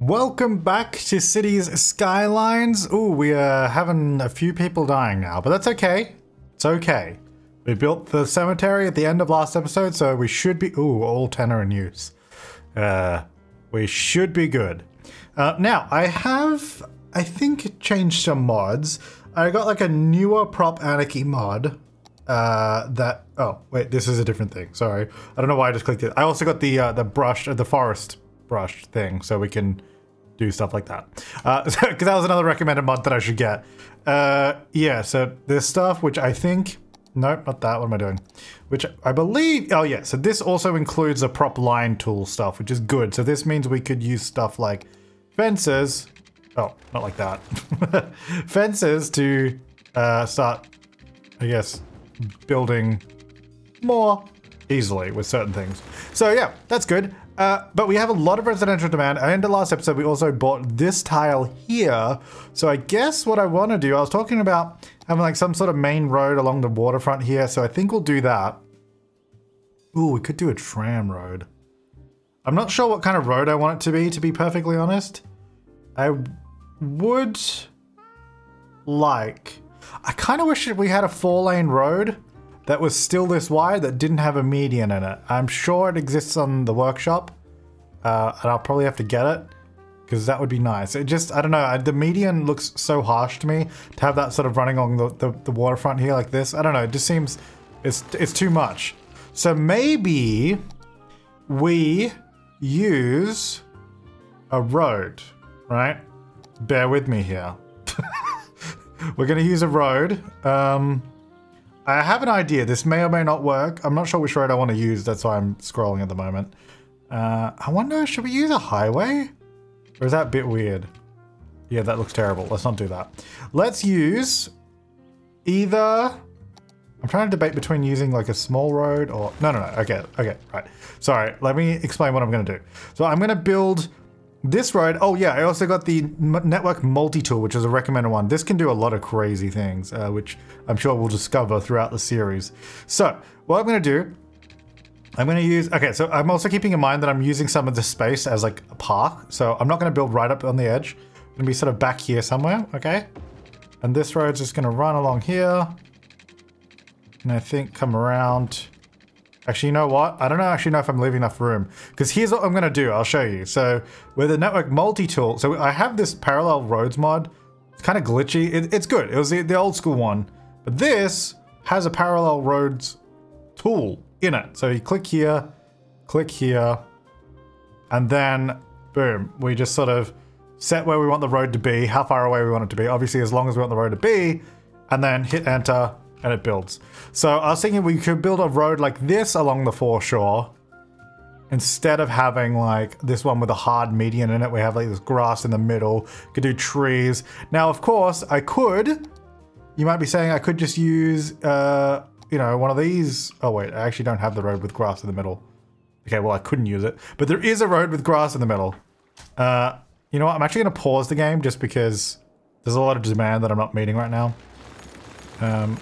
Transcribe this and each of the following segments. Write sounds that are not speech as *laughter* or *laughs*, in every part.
Welcome back to Cities Skylines. Ooh, we are having a few people dying now, but that's okay. It's okay. We built the cemetery at the end of last episode, so we should be... Ooh, all 10 are in use. Uh, we should be good. Uh, now, I have, I think, changed some mods. I got like a newer Prop Anarchy mod uh, that... Oh, wait, this is a different thing. Sorry. I don't know why I just clicked it. I also got the uh, the brush, uh, the forest brush thing, so we can do stuff like that. Because uh, *laughs* that was another recommended mod that I should get. Uh, yeah, so this stuff, which I think... Nope, not that. What am I doing? Which I believe... Oh, yeah. So this also includes a prop line tool stuff, which is good. So this means we could use stuff like fences. Oh, not like that. *laughs* fences to uh, start, I guess, building more easily with certain things. So yeah, that's good. Uh, but we have a lot of residential demand. And in the last episode, we also bought this tile here. So I guess what I want to do, I was talking about having like some sort of main road along the waterfront here. So I think we'll do that. Ooh, we could do a tram road. I'm not sure what kind of road I want it to be, to be perfectly honest. I would like... I kind of wish we had a four lane road that was still this wide that didn't have a median in it. I'm sure it exists on the workshop, uh, and I'll probably have to get it because that would be nice. It just, I don't know, the median looks so harsh to me to have that sort of running along the, the, the waterfront here like this. I don't know, it just seems, it's, it's too much. So maybe we use a road, right? Bear with me here. *laughs* We're going to use a road. Um, I have an idea. This may or may not work. I'm not sure which road I want to use. That's why I'm scrolling at the moment. Uh, I wonder, should we use a highway? Or is that a bit weird? Yeah, that looks terrible. Let's not do that. Let's use either... I'm trying to debate between using like a small road or... No, no, no. Okay, okay, right. Sorry, let me explain what I'm going to do. So I'm going to build this road, oh yeah, I also got the network multi-tool, which is a recommended one. This can do a lot of crazy things, uh, which I'm sure we'll discover throughout the series. So, what I'm gonna do, I'm gonna use, okay, so I'm also keeping in mind that I'm using some of the space as like a park. So I'm not gonna build right up on the edge. I'm gonna be sort of back here somewhere, okay? And this road's just gonna run along here. And I think come around Actually, you know what? I don't know, actually know if I'm leaving enough room. Because here's what I'm going to do. I'll show you. So with the network multi-tool, so I have this parallel roads mod. It's kind of glitchy. It, it's good. It was the, the old school one. But this has a parallel roads tool in it. So you click here, click here, and then boom, we just sort of set where we want the road to be, how far away we want it to be. Obviously, as long as we want the road to be, and then hit enter, and it builds. So I was thinking we could build a road like this along the foreshore instead of having like this one with a hard median in it. We have like this grass in the middle, could do trees. Now, of course, I could, you might be saying I could just use, uh, you know, one of these. Oh wait, I actually don't have the road with grass in the middle. Okay, well I couldn't use it, but there is a road with grass in the middle. Uh, you know what, I'm actually gonna pause the game just because there's a lot of demand that I'm not meeting right now. Um,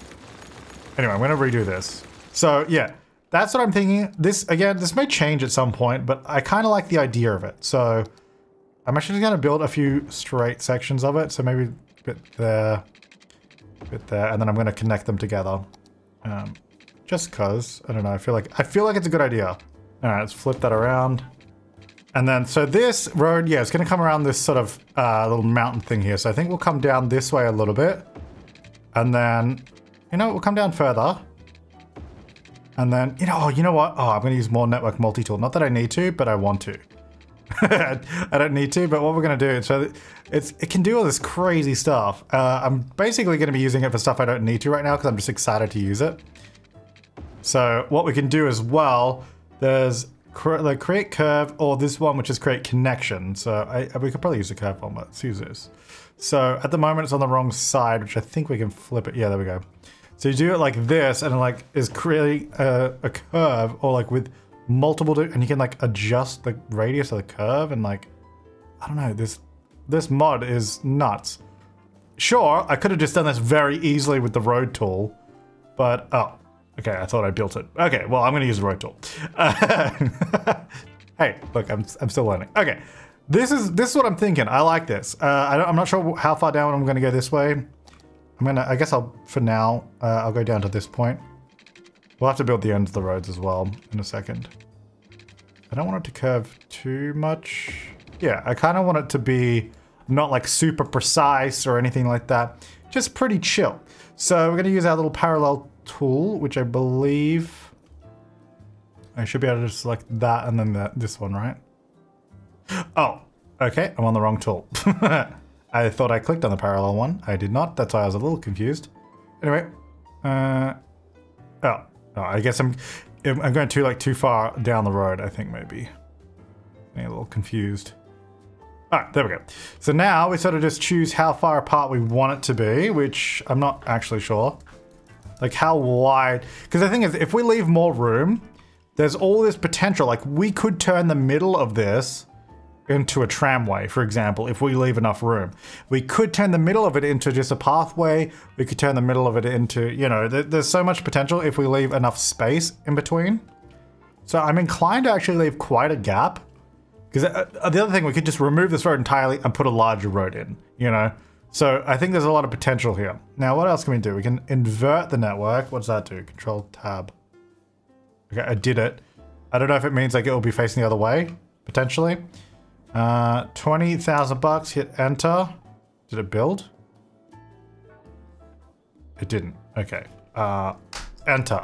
Anyway, I'm going to redo this. So yeah, that's what I'm thinking. This, again, this may change at some point, but I kind of like the idea of it. So I'm actually going to build a few straight sections of it. So maybe a bit there, a bit there, and then I'm going to connect them together. Um, just cause, I don't know, I feel like, I feel like it's a good idea. All right, let's flip that around. And then, so this road, yeah, it's to come around this sort of uh, little mountain thing here. So I think we'll come down this way a little bit. And then you know, we'll come down further. And then, you know, oh, you know what? Oh, I'm to use more network multi-tool. Not that I need to, but I want to. *laughs* I don't need to, but what we're going to do, so it's it can do all this crazy stuff. Uh, I'm basically going to be using it for stuff I don't need to right now because I'm just excited to use it. So what we can do as well, there's like create curve or this one, which is create connection. So I, we could probably use a curve one, but let's use this. So at the moment it's on the wrong side, which I think we can flip it. Yeah, there we go. So you do it like this, and like is creating a, a curve, or like with multiple, and you can like adjust the radius of the curve, and like, I don't know, this this mod is nuts. Sure, I could have just done this very easily with the road tool, but oh, okay, I thought I built it. Okay, well, I'm gonna use the road tool. Uh, *laughs* hey, look, I'm, I'm still learning. Okay, This is this is what I'm thinking. I like this. Uh, I am not sure how far down I'm going to go this way. I'm gonna. I guess I'll for now. Uh, I'll go down to this point. We'll have to build the ends of the roads as well in a second. I don't want it to curve too much. Yeah, I kind of want it to be not like super precise or anything like that. Just pretty chill. So we're going to use our little parallel tool, which I believe I should be able to select that and then this one, right? Oh, okay. I'm on the wrong tool. *laughs* I thought I clicked on the parallel one. I did not. That's why I was a little confused. Anyway, uh, oh, oh, I guess I'm I'm going too like too far down the road. I think maybe. Getting a little confused. All right, there we go. So now we sort of just choose how far apart we want it to be, which I'm not actually sure. Like how wide, because the thing is, if we leave more room, there's all this potential. Like we could turn the middle of this into a tramway, for example, if we leave enough room. We could turn the middle of it into just a pathway. We could turn the middle of it into, you know, th there's so much potential if we leave enough space in between. So I'm inclined to actually leave quite a gap. Because uh, uh, the other thing, we could just remove this road entirely and put a larger road in, you know? So I think there's a lot of potential here. Now, what else can we do? We can invert the network. What does that do? Control tab. Okay, I did it. I don't know if it means like it will be facing the other way, potentially. Uh, 20,000 bucks, hit enter. Did it build? It didn't. Okay. Uh, enter.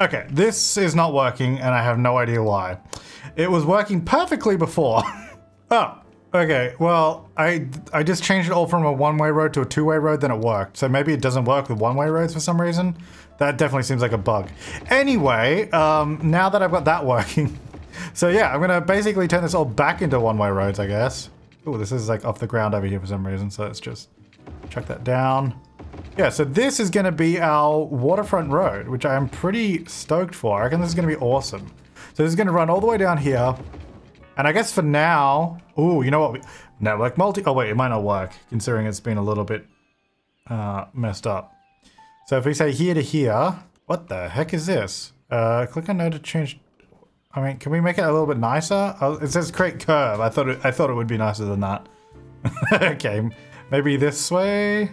Okay, this is not working and I have no idea why. It was working perfectly before. *laughs* oh, okay. Well, I I just changed it all from a one-way road to a two-way road, then it worked. So maybe it doesn't work with one-way roads for some reason. That definitely seems like a bug. Anyway, um, now that I've got that *laughs* working, so yeah, I'm gonna basically turn this all back into one-way roads, I guess. Oh, this is like off the ground over here for some reason, so let's just chuck that down. Yeah, so this is gonna be our waterfront road, which I am pretty stoked for. I reckon this is gonna be awesome. So this is gonna run all the way down here. And I guess for now, oh, you know what? Network multi, oh wait, it might not work, considering it's been a little bit uh, messed up. So if we say here to here, what the heck is this? Uh, click on node to change I mean, can we make it a little bit nicer? Oh, it says create curve. I thought it, I thought it would be nicer than that. *laughs* okay, maybe this way.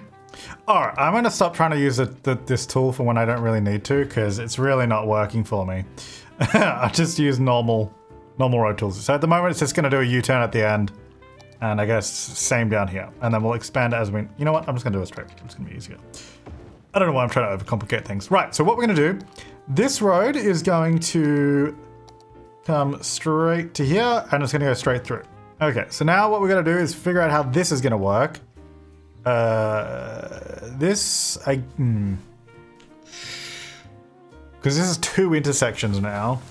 All right, I'm gonna stop trying to use the, the, this tool for when I don't really need to because it's really not working for me. *laughs* I just use normal, normal road tools. So at the moment, it's just gonna do a U-turn at the end, and I guess same down here, and then we'll expand it as we. You know what? I'm just gonna do a straight. It's gonna be easier. I don't know why I'm trying to overcomplicate things. Right. So what we're gonna do? This road is going to come straight to here and it's gonna go straight through. Okay, so now what we're gonna do is figure out how this is gonna work. Uh, this, I, hmm. Because this is two intersections now.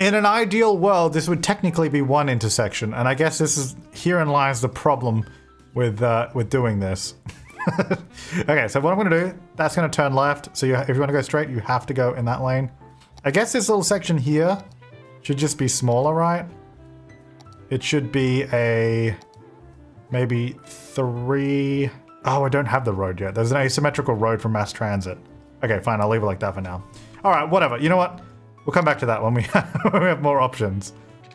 In an ideal world, this would technically be one intersection, and I guess this is, herein lies the problem with, uh, with doing this. *laughs* okay, so what I'm gonna do, that's gonna turn left, so you, if you wanna go straight, you have to go in that lane. I guess this little section here should just be smaller, right? It should be a maybe three. Oh, I don't have the road yet. There's an asymmetrical road for mass transit. Okay, fine. I'll leave it like that for now. All right, whatever. You know what? We'll come back to that when we have, *laughs* when we have more options.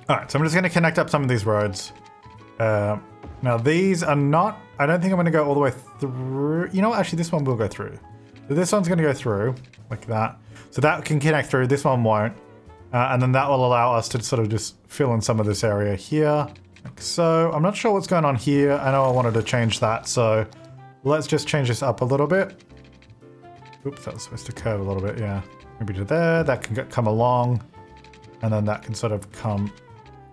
All right, so I'm just going to connect up some of these roads. Uh, now, these are not... I don't think I'm going to go all the way through. You know what? Actually, this one will go through. So this one's going to go through like that. So that can connect through. This one won't. Uh, and then that will allow us to sort of just fill in some of this area here. Like so, I'm not sure what's going on here. I know I wanted to change that, so let's just change this up a little bit. Oops, that was supposed to curve a little bit, yeah. Maybe to there, that can get, come along. And then that can sort of come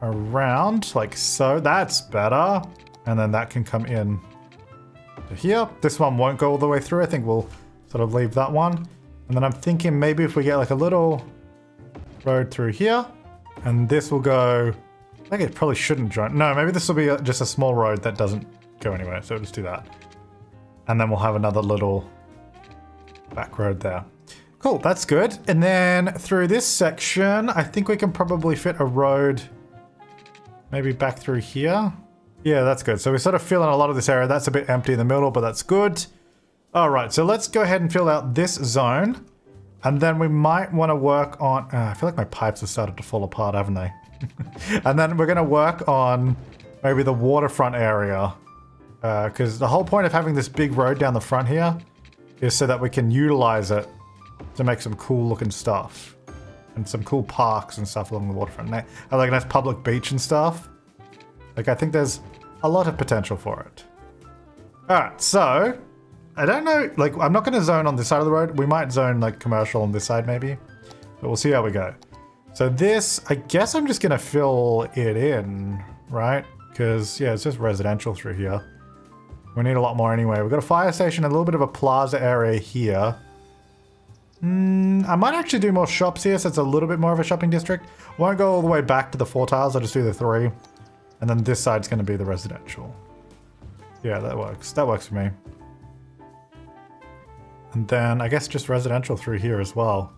around like so. That's better. And then that can come in to here. This one won't go all the way through. I think we'll sort of leave that one. And then I'm thinking maybe if we get like a little road through here. And this will go... I think it probably shouldn't join. No, maybe this will be just a small road that doesn't go anywhere. So we'll just do that. And then we'll have another little back road there. Cool, that's good. And then through this section, I think we can probably fit a road maybe back through here. Yeah, that's good. So we're sort of filling a lot of this area. That's a bit empty in the middle, but that's good. All right, so let's go ahead and fill out this zone. And then we might want to work on... Uh, I feel like my pipes have started to fall apart, haven't they? *laughs* and then we're going to work on maybe the waterfront area. Because uh, the whole point of having this big road down the front here is so that we can utilize it to make some cool looking stuff. And some cool parks and stuff along the waterfront. Like a nice public beach and stuff. Like I think there's a lot of potential for it. Alright, so I don't know, like I'm not going to zone on this side of the road. We might zone like commercial on this side maybe. But we'll see how we go. So this, I guess I'm just going to fill it in, right? Because, yeah, it's just residential through here. We need a lot more anyway. We've got a fire station, a little bit of a plaza area here. Mm, I might actually do more shops here, so it's a little bit more of a shopping district. Won't go all the way back to the four tiles, I'll just do the three. And then this side's going to be the residential. Yeah, that works. That works for me. And then I guess just residential through here as well.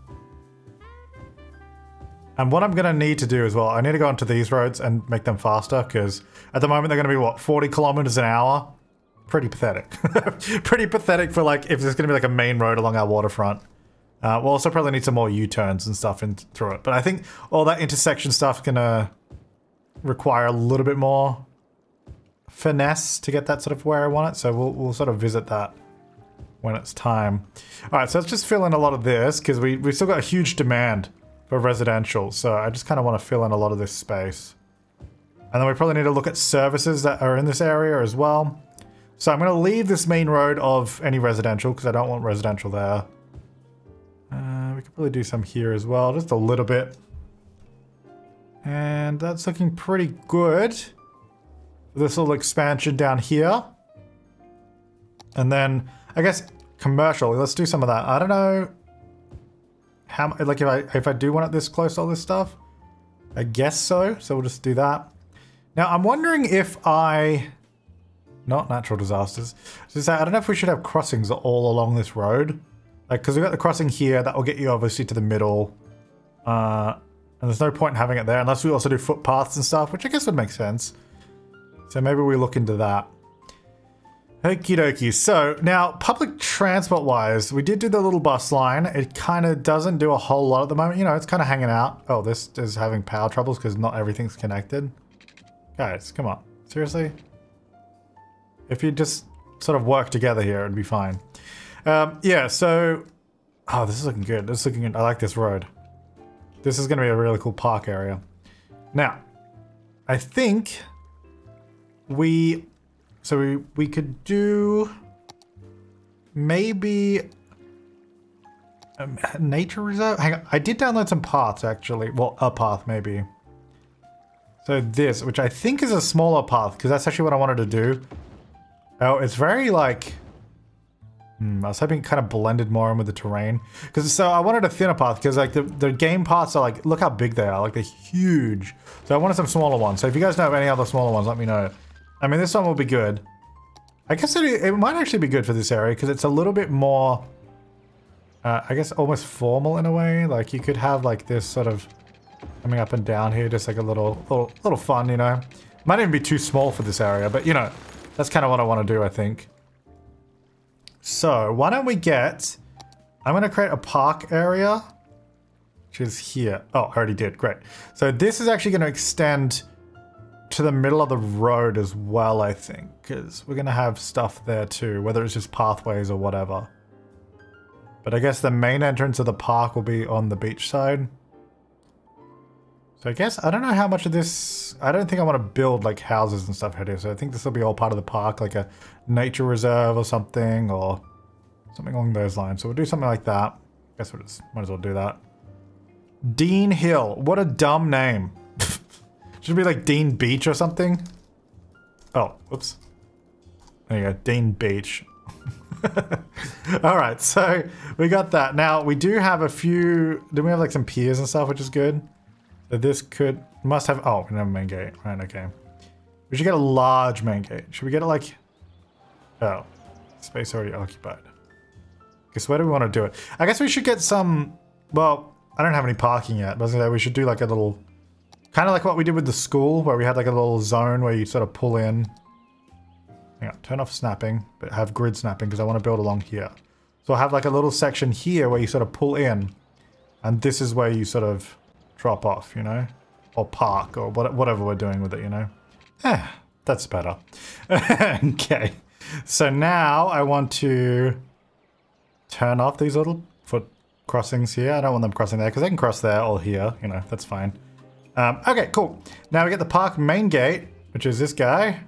And what I'm going to need to do as well, I need to go onto these roads and make them faster because at the moment they're going to be, what, 40 kilometers an hour? Pretty pathetic. *laughs* Pretty pathetic for like, if there's going to be like a main road along our waterfront. Uh, we'll also probably need some more U-turns and stuff in through it. But I think all that intersection stuff going to require a little bit more finesse to get that sort of where I want it. So we'll, we'll sort of visit that when it's time. All right, so let's just fill in a lot of this because we, we've still got a huge demand for residential. So I just kind of want to fill in a lot of this space. And then we probably need to look at services that are in this area as well. So I'm going to leave this main road of any residential because I don't want residential there. Uh, we could probably do some here as well, just a little bit. And that's looking pretty good. This little expansion down here. And then, I guess, commercial. Let's do some of that. I don't know how like if I if I do want it this close all this stuff? I guess so. So we'll just do that. Now I'm wondering if I not natural disasters. So I don't know if we should have crossings all along this road. Like, because we've got the crossing here, that will get you obviously to the middle. Uh, and there's no point in having it there unless we also do footpaths and stuff, which I guess would make sense. So maybe we look into that. Okie dokie. So now public transport wise, we did do the little bus line. It kind of doesn't do a whole lot at the moment. You know, it's kind of hanging out. Oh, this is having power troubles because not everything's connected. Guys, come on. Seriously? If you just sort of work together here, it'd be fine. Um, yeah, so... Oh, this is looking good. This is looking good. I like this road. This is going to be a really cool park area. Now, I think we so we, we could do maybe um, nature reserve. Hang on, I did download some paths actually. Well, a path maybe. So this, which I think is a smaller path, because that's actually what I wanted to do. Oh, it's very like... Hmm, I was hoping it kind of blended more in with the terrain. Because so I wanted a thinner path, because like the, the game paths are like, look how big they are. Like they're huge. So I wanted some smaller ones. So if you guys know of any other smaller ones, let me know. I mean, this one will be good. I guess it, it might actually be good for this area because it's a little bit more, uh, I guess, almost formal in a way. Like you could have like this sort of coming up and down here, just like a little, little, little fun, you know. Might even be too small for this area, but you know, that's kind of what I want to do, I think. So why don't we get, I'm going to create a park area, which is here. Oh, I already did. Great. So this is actually going to extend to the middle of the road as well, I think, because we're going to have stuff there too, whether it's just pathways or whatever. But I guess the main entrance of the park will be on the beach side. So I guess, I don't know how much of this, I don't think I want to build like houses and stuff here, so I think this will be all part of the park, like a nature reserve or something, or something along those lines. So we'll do something like that. I Guess we'll just, might as well do that. Dean Hill, what a dumb name. Should be like Dean Beach or something. Oh, whoops. There you go, Dean Beach. *laughs* Alright, so we got that. Now, we do have a few... Do we have like some piers and stuff, which is good? So this could... Must have... Oh, we have a main gate. Right, okay. We should get a large main gate. Should we get it like... Oh. Space already occupied. Guess where do we want to do it? I guess we should get some... Well, I don't have any parking yet, but we should do like a little Kind of like what we did with the school, where we had like a little zone where you sort of pull in. Hang on, turn off snapping, but have grid snapping because I want to build along here. So I have like a little section here where you sort of pull in, and this is where you sort of drop off, you know? or park or whatever we're doing with it, you know? Eh, that's better. *laughs* okay. So now I want to turn off these little foot crossings here. I don't want them crossing there because they can cross there or here, you know, that's fine. Um, okay, cool. Now we get the park main gate, which is this guy.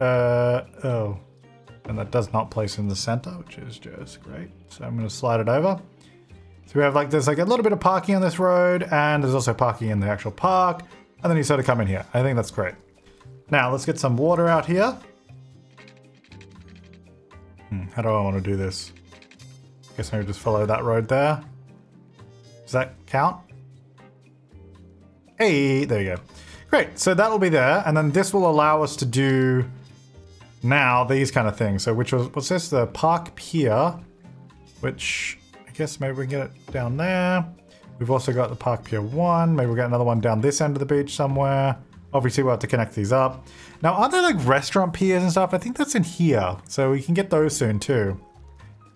Uh, oh. And that does not place in the center, which is just great. So I'm going to slide it over. So we have like, there's like a little bit of parking on this road and there's also parking in the actual park. And then you sort of come in here. I think that's great. Now let's get some water out here. Hmm, how do I want to do this? I guess maybe just follow that road there. Does that count? Hey, there you go. Great, so that'll be there, and then this will allow us to do now these kind of things. So which was, what's this? The Park Pier, which I guess maybe we can get it down there. We've also got the Park Pier 1. Maybe we'll get another one down this end of the beach somewhere. Obviously, we'll have to connect these up. Now, are there like restaurant piers and stuff? I think that's in here. So we can get those soon too,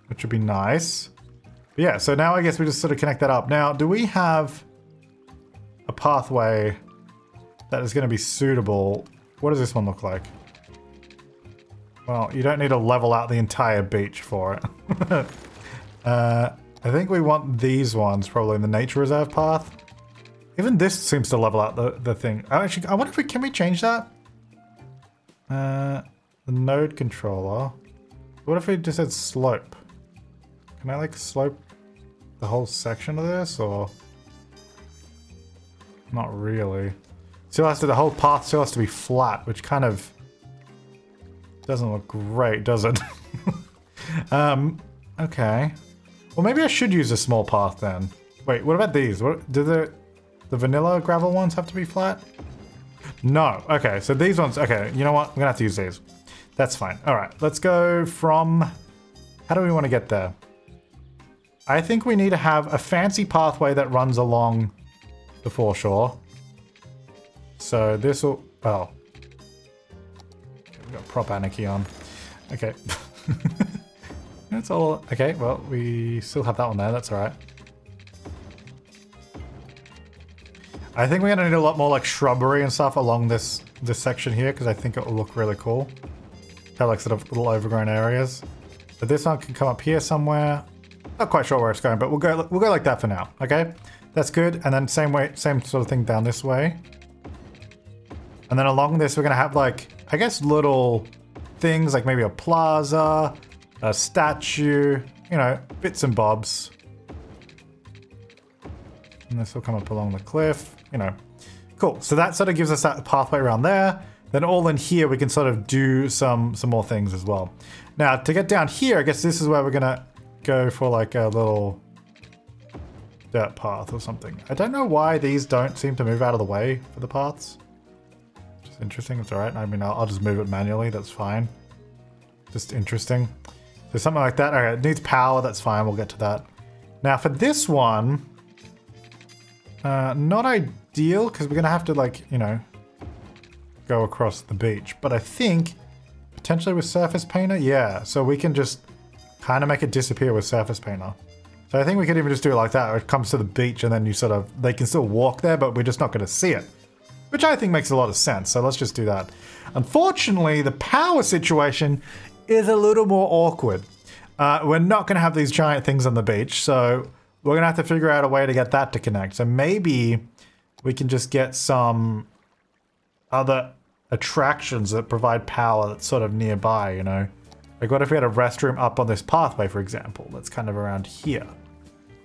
which would be nice. But yeah, so now I guess we just sort of connect that up. Now, do we have a pathway that is going to be suitable? What does this one look like? Well, you don't need to level out the entire beach for it. *laughs* uh, I think we want these ones probably in the nature reserve path. Even this seems to level out the, the thing. Oh, actually, I wonder if we, can we change that? Uh, the node controller. What if we just said slope? Can I like slope the whole section of this or? Not really. Still has to, the whole path still has to be flat, which kind of doesn't look great, does it? *laughs* um, okay. Well, maybe I should use a small path then. Wait, what about these? What, do the, the vanilla gravel ones have to be flat? No. Okay, so these ones, okay, you know what? I'm gonna have to use these. That's fine. All right, let's go from, how do we want to get there? I think we need to have a fancy pathway that runs along the foreshore. So this will, oh, we've got prop anarchy on. Okay. *laughs* That's all. Okay, well, we still have that one there. That's all right. I think we're gonna need a lot more like shrubbery and stuff along this this section here because I think it will look really cool. Have like sort of little overgrown areas. But this one can come up here somewhere. Not quite sure where it's going, but we'll go we'll go like that for now. Okay, that's good. And then same way, same sort of thing down this way. And then along this, we're gonna have like I guess little things like maybe a plaza, a statue, you know, bits and bobs. And this will come up along the cliff, you know. Cool, so that sort of gives us that pathway around there. Then all in here, we can sort of do some, some more things as well. Now, to get down here, I guess this is where we're gonna go for like a little dirt path or something. I don't know why these don't seem to move out of the way for the paths Just interesting. It's alright. I mean, I'll, I'll, just move it manually. That's fine. Just interesting. So something like that. Alright, it needs power. That's fine. We'll get to that. Now for this one, uh, not ideal because we're going to have to like, you know, go across the beach. But I think potentially with Surface Painter, yeah. So we can just kind of make it disappear with Surface Painter. So I think we could even just do it like that. It comes to the beach and then you sort of, they can still walk there, but we're just not going to see it. Which I think makes a lot of sense, so let's just do that. Unfortunately, the power situation is a little more awkward. Uh, we're not going to have these giant things on the beach, so we're going to have to figure out a way to get that to connect. So maybe we can just get some other attractions that provide power that's sort of nearby, you know? Like what if we had a restroom up on this pathway, for example, that's kind of around here?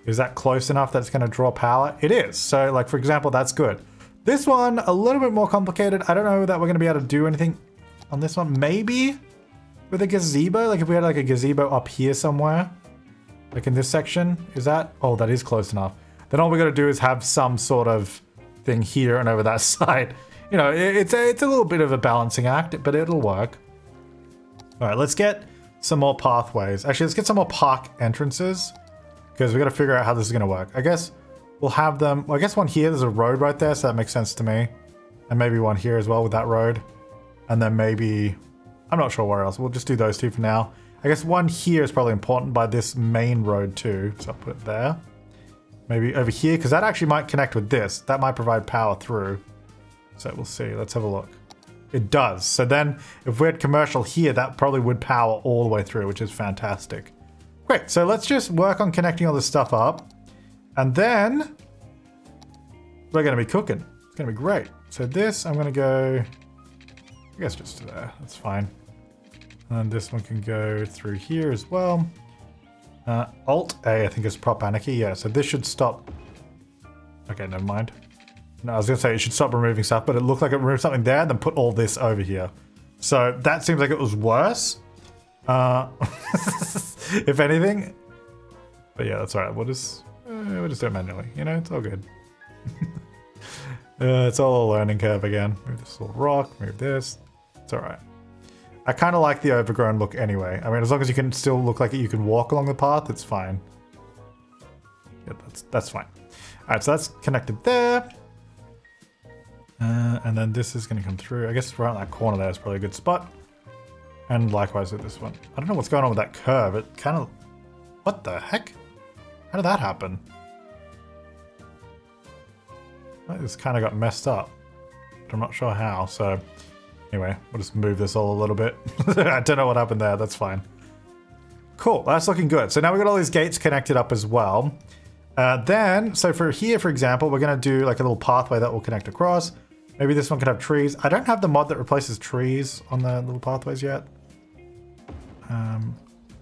Is that close enough that it's going to draw power? It is. So like, for example, that's good. This one, a little bit more complicated. I don't know that we're going to be able to do anything on this one. Maybe with a gazebo? Like if we had like a gazebo up here somewhere? Like in this section? Is that? Oh, that is close enough. Then all we got to do is have some sort of thing here and over that *laughs* side. You know, it's a, it's a little bit of a balancing act, but it'll work. All right, let's get some more pathways. Actually, let's get some more park entrances because we got to figure out how this is going to work. I guess We'll have them, well, I guess one here, there's a road right there, so that makes sense to me. And maybe one here as well with that road. And then maybe, I'm not sure where else. We'll just do those two for now. I guess one here is probably important by this main road too. So I'll put it there. Maybe over here, because that actually might connect with this. That might provide power through. So we'll see. Let's have a look. It does. So then if we had commercial here, that probably would power all the way through, which is fantastic. Great. So let's just work on connecting all this stuff up. And then we're going to be cooking. It's to be great. So this, I'm going to go, I guess just to there. That's fine. And this one can go through here as well. Uh, Alt A, I think is prop anarchy. Yeah, so this should stop. Okay, never mind. No, I was going to say it should stop removing stuff, but it looked like it removed something there, then put all this over here. So that seems like it was worse. Uh, *laughs* if anything. But yeah, that's alright. We'll just, uh, we'll just do it manually. You know, it's all good. *laughs* uh, it's all a learning curve again. Move this little rock, move this. It's alright. I kind of like the overgrown look anyway. I mean, as long as you can still look like you can walk along the path, it's fine. Yeah, that's, that's fine. Alright, so that's connected there. Uh, and then this is going to come through. I guess right that corner there is probably a good spot. And likewise with this one. I don't know what's going on with that curve. It kind of... What the heck? How did that happen? This kind of got messed up. I'm not sure how, so... Anyway, we'll just move this all a little bit. *laughs* I don't know what happened there. That's fine. Cool. That's looking good. So now we've got all these gates connected up as well. Uh, then, so for here, for example, we're going to do like a little pathway that will connect across. Maybe this one could have trees. I don't have the mod that replaces trees on the little pathways yet. Um,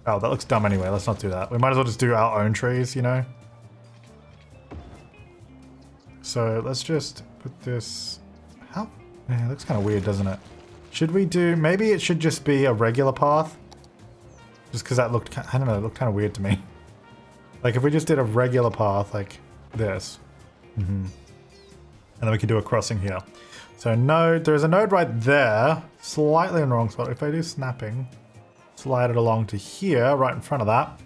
oh, that looks dumb anyway. Let's not do that. We might as well just do our own trees, you know? So let's just put this... How? Yeah, it looks kind of weird, doesn't it? Should we do... Maybe it should just be a regular path. Just because that looked... I don't know, it looked kind of weird to me. Like if we just did a regular path like this. Mm -hmm. And then we can do a crossing here. So node, there's a node right there, slightly in the wrong spot. If I do snapping, slide it along to here, right in front of that.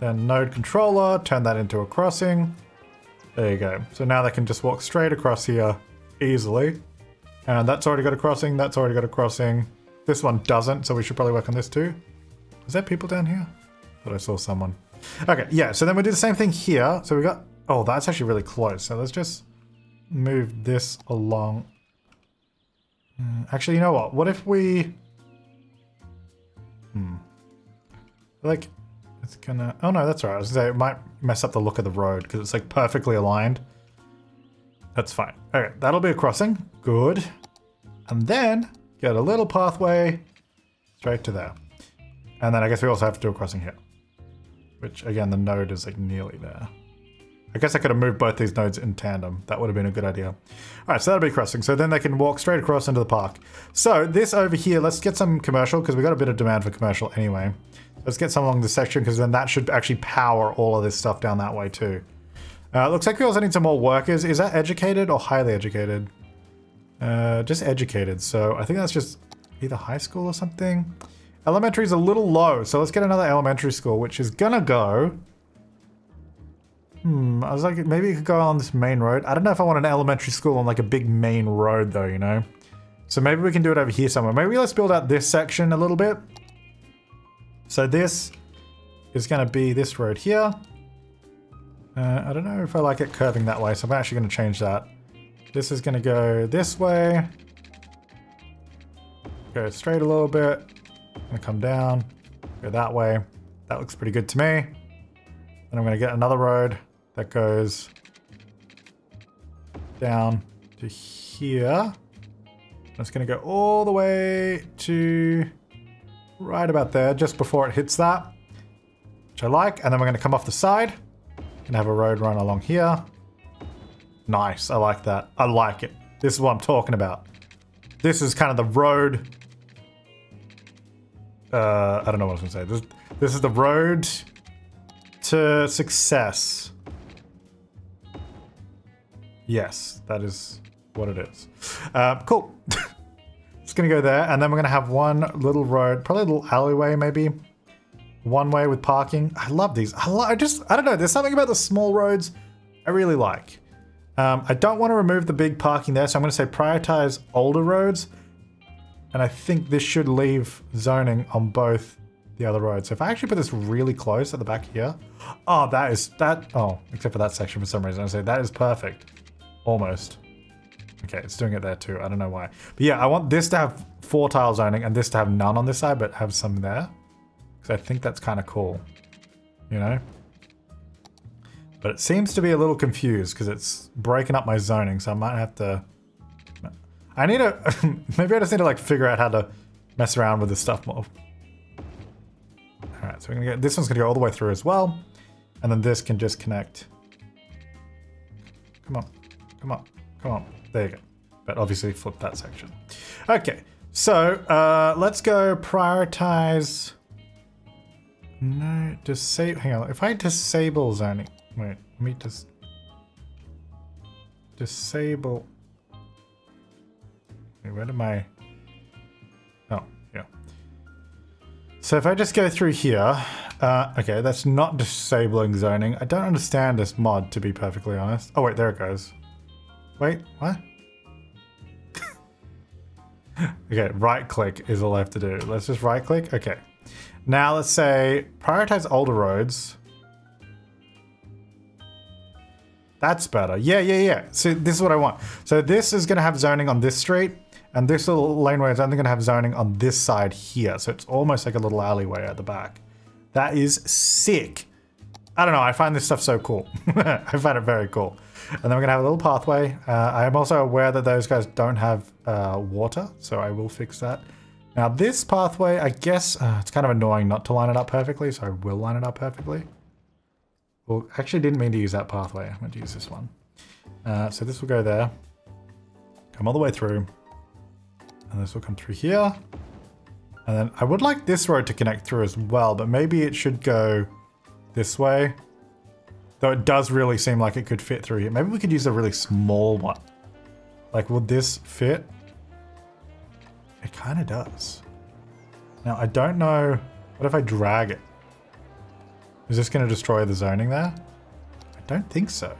Then node controller, turn that into a crossing. There you go. So now they can just walk straight across here easily. And that's already got a crossing, that's already got a crossing. This one doesn't, so we should probably work on this too. Is there people down here? Thought I saw someone. Okay, yeah, so then we do the same thing here. So we got, oh, that's actually really close. So let's just move this along. Hmm, actually, you know what? What if we... Hmm. Like, it's gonna... Oh no, that's all right. I was gonna say, it might mess up the look of the road because it's like perfectly aligned. That's fine. Okay, that'll be a crossing. Good. And then get a little pathway straight to there. And then I guess we also have to do a crossing here. Which, again, the node is like nearly there. I guess I could have moved both these nodes in tandem. That would have been a good idea. All right, so that'll be crossing. So then they can walk straight across into the park. So this over here, let's get some commercial because we've got a bit of demand for commercial anyway. Let's get some along this section because then that should actually power all of this stuff down that way too. Uh, looks like we also need some more workers. Is that educated or highly educated? Uh, just educated. So I think that's just either high school or something. Elementary is a little low, so let's get another elementary school, which is gonna go Hmm, I was like, maybe it could go on this main road. I don't know if I want an elementary school on like a big main road though, you know? So maybe we can do it over here somewhere. Maybe let's build out this section a little bit. So this is going to be this road here. Uh, I don't know if I like it curving that way, so I'm actually going to change that. This is going to go this way. Go straight a little bit. Gonna come down. Go that way. That looks pretty good to me. Then I'm going to get another road that goes down to here. It's going to go all the way to right about there, just before it hits that, which I like. And then we're going to come off the side and have a road run along here. Nice, I like that. I like it. This is what I'm talking about. This is kind of the road. Uh, I don't know what I was going to say. This, this is the road to success. Yes, that is what it is. Uh, cool. *laughs* it's gonna go there, and then we're gonna have one little road, probably a little alleyway maybe. One way with parking. I love these. I, lo I just, I don't know, there's something about the small roads I really like. Um, I don't want to remove the big parking there, so I'm gonna say prioritize older roads. And I think this should leave zoning on both the other roads. So if I actually put this really close at the back here, oh, that is, that, oh, except for that section for some reason, I say that is perfect. Almost. Okay, it's doing it there too. I don't know why. But yeah, I want this to have four tile zoning and this to have none on this side, but have some there. Because I think that's kind of cool. You know? But it seems to be a little confused because it's breaking up my zoning, so I might have to... I need to... *laughs* maybe I just need to like figure out how to mess around with this stuff more. Alright, so we're gonna get... This one's gonna go all the way through as well. And then this can just connect. Come on. Come on. Come on. There you go. But obviously flip that section. Okay, so uh, let's go prioritize... No, disable... Hang on, if I disable zoning... Wait, let me just... Disable... Wait, where am I... Oh, yeah. So if I just go through here... Uh, okay, that's not disabling zoning. I don't understand this mod, to be perfectly honest. Oh, wait, there it goes. Wait, what? okay, right click is all I have to do. Let's just right click. Okay. Now let's say prioritize older roads. That's better. Yeah, yeah, yeah. So this is what I want. So this is going to have zoning on this street. And this little laneway is only going to have zoning on this side here. So it's almost like a little alleyway at the back. That is sick. I don't know. I find this stuff so cool. *laughs* I find it very cool. And then we're going to have a little pathway. Uh, I am also aware that those guys don't have uh, water, so I will fix that. Now this pathway, I guess, uh, it's kind of annoying not to line it up perfectly, so I will line it up perfectly. Well, actually didn't mean to use that pathway. I meant to use this one. Uh, so this will go there. Come all the way through. And this will come through here. And then I would like this road to connect through as well, but maybe it should go this way. Though it does really seem like it could fit through here. Maybe we could use a really small one. Like, would this fit? It kind of does. Now, I don't know... What if I drag it? Is this going to destroy the zoning there? I don't think so.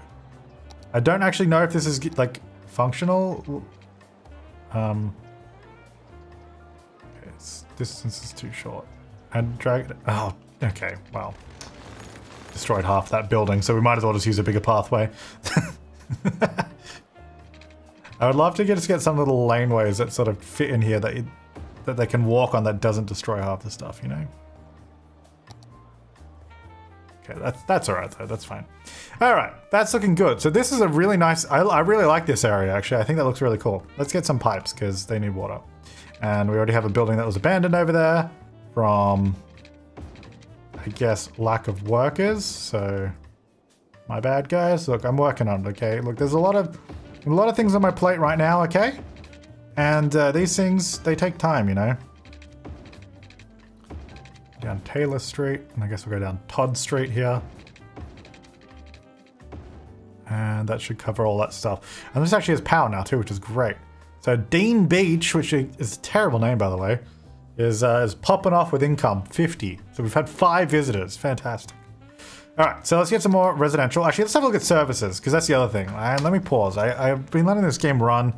I don't actually know if this is, like, functional. Um... Its distance is too short. And drag it... Oh, okay, well destroyed half that building, so we might as well just use a bigger pathway. *laughs* I would love to get, just get some little laneways that sort of fit in here that, that they can walk on that doesn't destroy half the stuff, you know? Okay, that's, that's alright though, that's fine. Alright, that's looking good. So this is a really nice, I, I really like this area actually. I think that looks really cool. Let's get some pipes because they need water. And we already have a building that was abandoned over there from I guess, lack of workers. So my bad, guys. Look, I'm working on it, okay? Look, there's a lot of a lot of things on my plate right now, okay? And uh, these things, they take time, you know? Down Taylor Street, and I guess we'll go down Todd Street here. And that should cover all that stuff. And this actually has power now too, which is great. So Dean Beach, which is a terrible name by the way, is, uh, is popping off with income, 50. So we've had five visitors, fantastic. All right, so let's get some more residential. Actually, let's have a look at services, because that's the other thing. And let me pause. I, I've been letting this game run.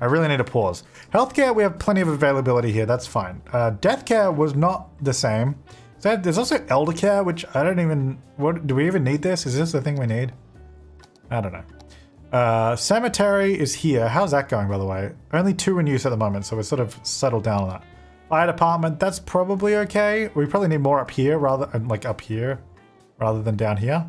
I really need to pause. Healthcare, we have plenty of availability here. That's fine. Uh, death care was not the same. So there's also elder care, which I don't even... What Do we even need this? Is this the thing we need? I don't know. Uh, cemetery is here. How's that going, by the way? Only two in use at the moment, so we're sort of settled down on that. Fire department, that's probably okay. We probably need more up here rather like up here rather than down here.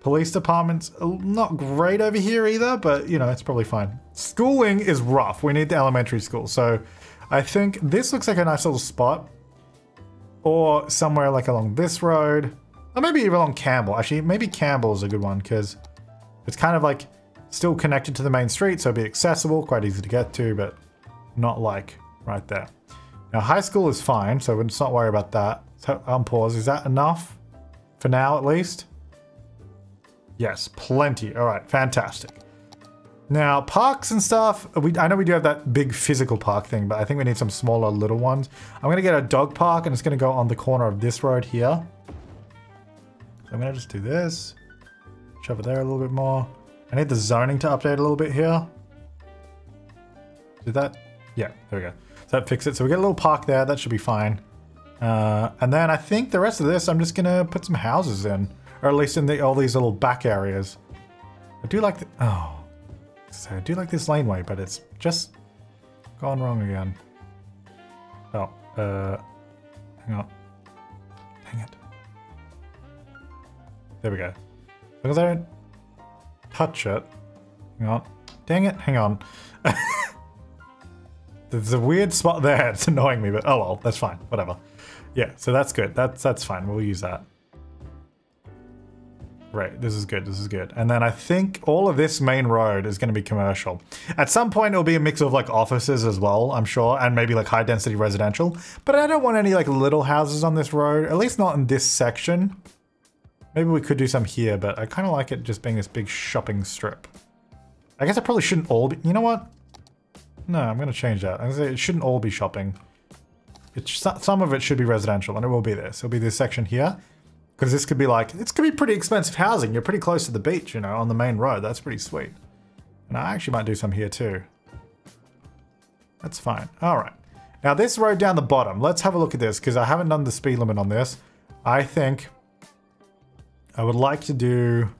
Police department's not great over here either, but you know, it's probably fine. Schooling is rough. We need the elementary school. So I think this looks like a nice little spot. Or somewhere like along this road. Or maybe even along Campbell. Actually, maybe Campbell is a good one because it's kind of like still connected to the main street. So it'd be accessible, quite easy to get to, but not like right there. Now, high school is fine, so let's not worry about that. So, um, unpause. Is that enough? For now, at least? Yes, plenty. All right, fantastic. Now, parks and stuff, we, I know we do have that big physical park thing, but I think we need some smaller little ones. I'm going to get a dog park, and it's going to go on the corner of this road here. So I'm going to just do this. Shove it there a little bit more. I need the zoning to update a little bit here. Did that? Yeah, there we go. So that fix it. So we get a little park there. That should be fine. Uh, and then I think the rest of this, I'm just going to put some houses in. Or at least in the, all these little back areas. I do like the... Oh. So I do like this laneway, but it's just gone wrong again. Oh, uh, hang on. Dang it. There we go. Because I don't touch it. Hang on. Dang it, hang on. *laughs* There's a weird spot there. *laughs* It's annoying me, but oh well, that's fine. Whatever. Yeah, so that's good. That's that's fine. We'll use that. Right, this is good, this is good. And then I think all of this main road is going to be commercial. At some point it'll be a mix of like offices as well, I'm sure, and maybe like high density residential. But I don't want any like little houses on this road, at least not in this section. Maybe we could do some here, but I kind of like it just being this big shopping strip. I guess I probably shouldn't all be, you know what? No, I'm going to change that. It shouldn't all be shopping. It, some of it should be residential, and it will be this. It'll be this section here. Because this could be like, it's to be pretty expensive housing. You're pretty close to the beach, you know, on the main road. That's pretty sweet. And I actually might do some here too. That's fine. All right. Now this road down the bottom, let's have a look at this because I haven't done the speed limit on this. I think I would like to do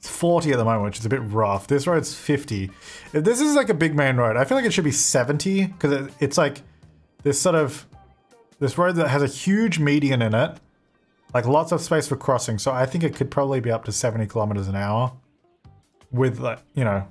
40 at the moment, which is a bit rough. This road's 50. If this is like a big main road, I feel like it should be 70 because it's like this sort of, this road that has a huge median in it like lots of space for crossing, so I think it could probably be up to 70 kilometers an hour with like, you know,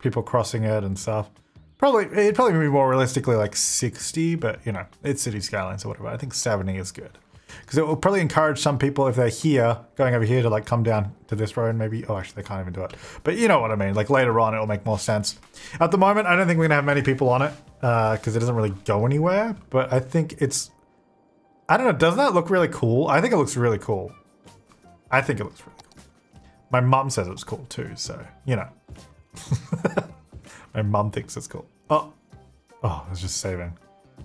people crossing it and stuff. Probably, it'd probably be more realistically like 60, but you know, it's city skylines or whatever. I think 70 is good. Because it will probably encourage some people if they're here, going over here to like come down to this road maybe. Oh, actually they can't even do it. But you know what I mean. Like later on, it'll make more sense. At the moment, I don't think we're gonna have many people on it because uh, it doesn't really go anywhere. But I think it's I don't know, doesn't that look really cool? I think it looks really cool. I think it looks really cool. My mum says it's cool too, so, you know. *laughs* My mum thinks it's cool. Oh, oh, it's just saving.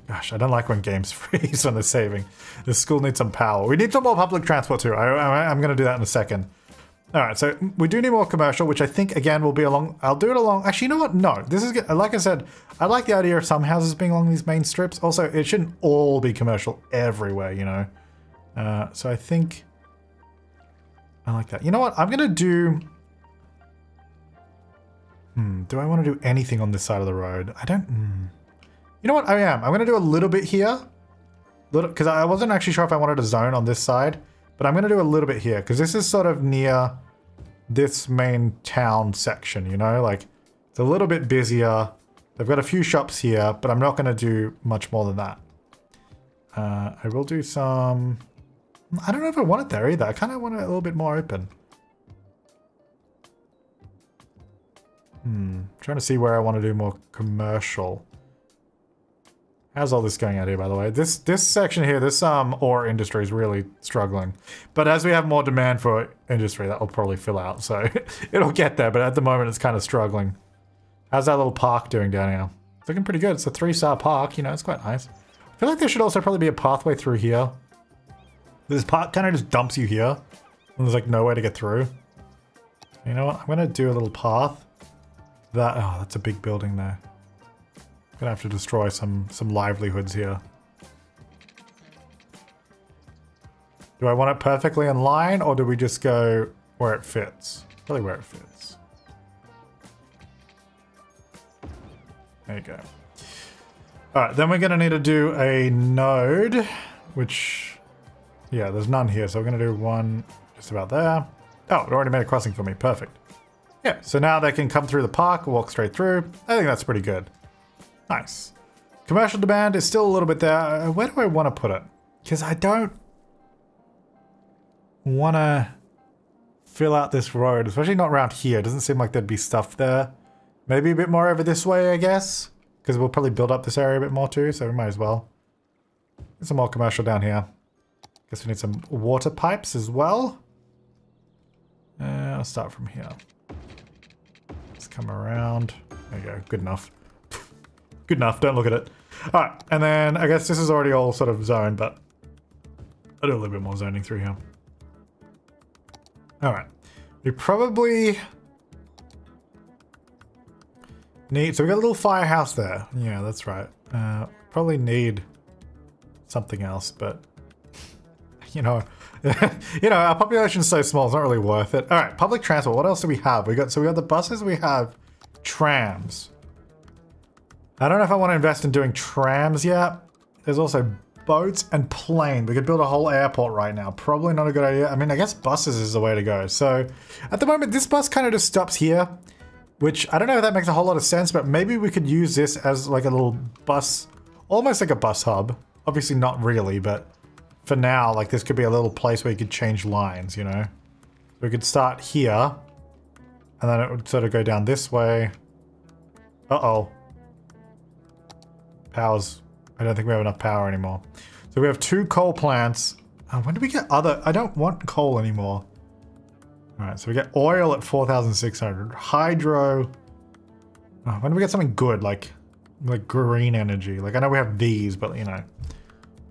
Gosh, I don't like when games *laughs* freeze when they're saving. The school needs some power. We need some more public transport too. I, I'm going to do that in a second. All right, so we do need more commercial, which I think again will be along. I'll do it along. Actually, you know what? No, this is like I said. I like the idea of some houses being along these main strips. Also, it shouldn't all be commercial everywhere, you know. Uh, so I think I like that. You know what? I'm gonna do. Hmm. Do I want to do anything on this side of the road? I don't. Hmm. You know what? I am. I'm gonna do a little bit here, because I wasn't actually sure if I wanted a zone on this side. But I'm going to do a little bit here because this is sort of near this main town section, you know? Like, it's a little bit busier. They've got a few shops here, but I'm not going to do much more than that. Uh, I will do some... I don't know if I want it there either. I kind of want it a little bit more open. Hmm. trying to see where I want to do more commercial. How's all this going out here, by the way? This this section here, this um ore industry is really struggling. But as we have more demand for industry, that will probably fill out. So *laughs* it'll get there, but at the moment it's kind of struggling. How's that little park doing down here? It's looking pretty good. It's a three-star park, you know, it's quite nice. I feel like there should also probably be a pathway through here. This park kind of just dumps you here. And there's like no way to get through. You know what? I'm going to do a little path. That, oh, that's a big building there. Gonna have to destroy some some livelihoods here. Do I want it perfectly in line or do we just go where it fits? Really where it fits. There you go. Alright, then we're gonna need to do a node, which, yeah, there's none here. So we're gonna do one just about there. Oh, it already made a crossing for me. Perfect. Yeah, so now they can come through the park, walk straight through. I think that's pretty good. Nice. Commercial demand is still a little bit there. Uh, where do I want to put it? Because I don't want to fill out this road, especially not around here. It doesn't seem like there'd be stuff there. Maybe a bit more over this way, I guess. Because we'll probably build up this area a bit more too, so we might as well. Get some more commercial down here. Guess we need some water pipes as well. Uh, I'll start from here. Let's come around. There you go, good enough. Good enough, don't look at it. Alright, and then I guess this is already all sort of zoned, but I'll do a little bit more zoning through here. Alright. We probably need... So we got a little firehouse there. Yeah, that's right. Uh, probably need something else, but... *laughs* You know, *laughs* you know, our population's so small, it's not really worth it. All right, public transport. What else do we have? We got so we got the buses we have trams. I don't know if I want to invest in doing trams yet. There's also boats and plane. We could build a whole airport right now. Probably not a good idea. I mean, I guess buses is the way to go. So at the moment, this bus kind of just stops here, which I don't know if that makes a whole lot of sense, but maybe we could use this as like a little bus, almost like a bus hub. Obviously not really, but for now, like this could be a little place where you could change lines, you know? We could start here, and then it would sort of go down this way. Uh-oh. Power's... I don't think we have enough power anymore. So we have two coal plants. Uh, when do we get other... I don't want coal anymore. Alright, so we get oil at 4,600. Hydro... Oh, when do we get something good, like like green energy? Like, I know we have these, but, you know...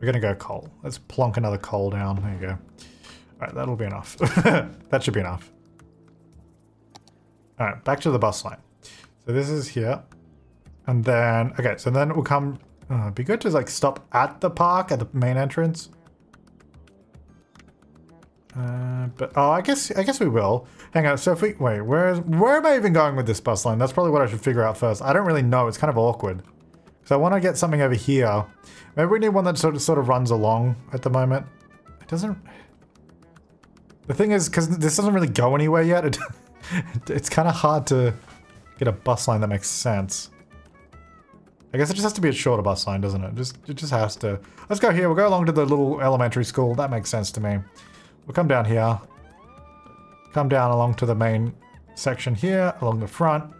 We're gonna go coal. Let's plonk another coal down. There you go. Alright, that'll be enough. *laughs* that should be enough. Alright, back to the bus line. So this is here. And then, okay, so then it will come, uh, it'd be good to like stop at the park, at the main entrance. Uh, but, oh, I guess, I guess we will. Hang on, so if we, wait, where is, where am I even going with this bus line? That's probably what I should figure out first. I don't really know, it's kind of awkward. So I want to get something over here. Maybe we need one that sort of, sort of runs along at the moment. It doesn't... The thing is, because this doesn't really go anywhere yet, it, *laughs* it's kind of hard to get a bus line that makes sense. I guess it just has to be a shorter bus line, doesn't it? Just It just has to. Let's go here. We'll go along to the little elementary school. That makes sense to me. We'll come down here. Come down along to the main section here, along the front.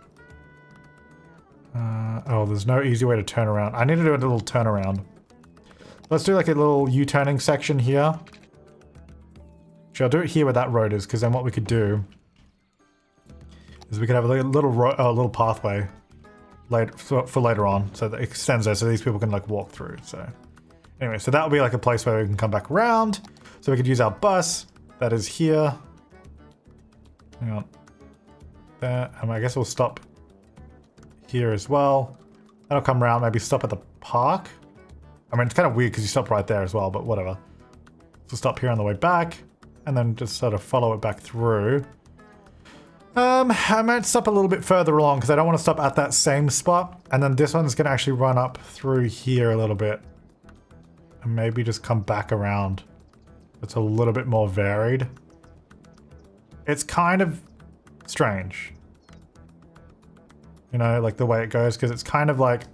Uh, oh, there's no easy way to turn around. I need to do a little turnaround. Let's do like a little U-turning section here. Actually, I'll do it here where that road is, because then what we could do is we could have a little uh, little pathway later for, for, later on, so that extends there, so these people can like walk through. So anyway, so that will be like a place where we can come back around. So we could use our bus that is here. Hang on. There, and I guess we'll stop here as well. That'll come around, maybe stop at the park. I mean, it's kind of weird because you stop right there as well, but whatever. So stop here on the way back, and then just sort of follow it back through. Um, I might stop a little bit further along because I don't want to stop at that same spot. And then this one's going to actually run up through here a little bit. And maybe just come back around. It's a little bit more varied. It's kind of strange. You know, like the way it goes, because it's kind of like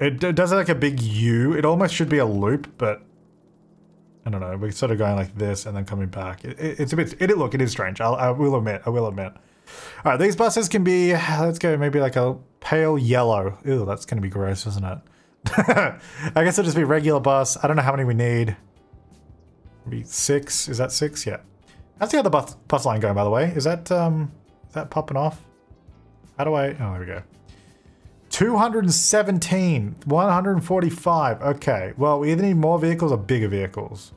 it, it does like a big U. It almost should be a loop, but I don't know. We're sort of going like this and then coming back. It, it, it's a bit. It look. It is strange. I'll, I will admit. I will admit. All right, these buses can be. Let's go. Maybe like a pale yellow. Ew, that's gonna be gross, isn't it? *laughs* I guess it'll just be regular bus. I don't know how many we need. Maybe six. Is that six? Yeah. How's the other bus bus line going, by the way? Is that um, is that popping off? How do I? Oh, there we go. 217, 145. Okay, well, we either need more vehicles or bigger vehicles.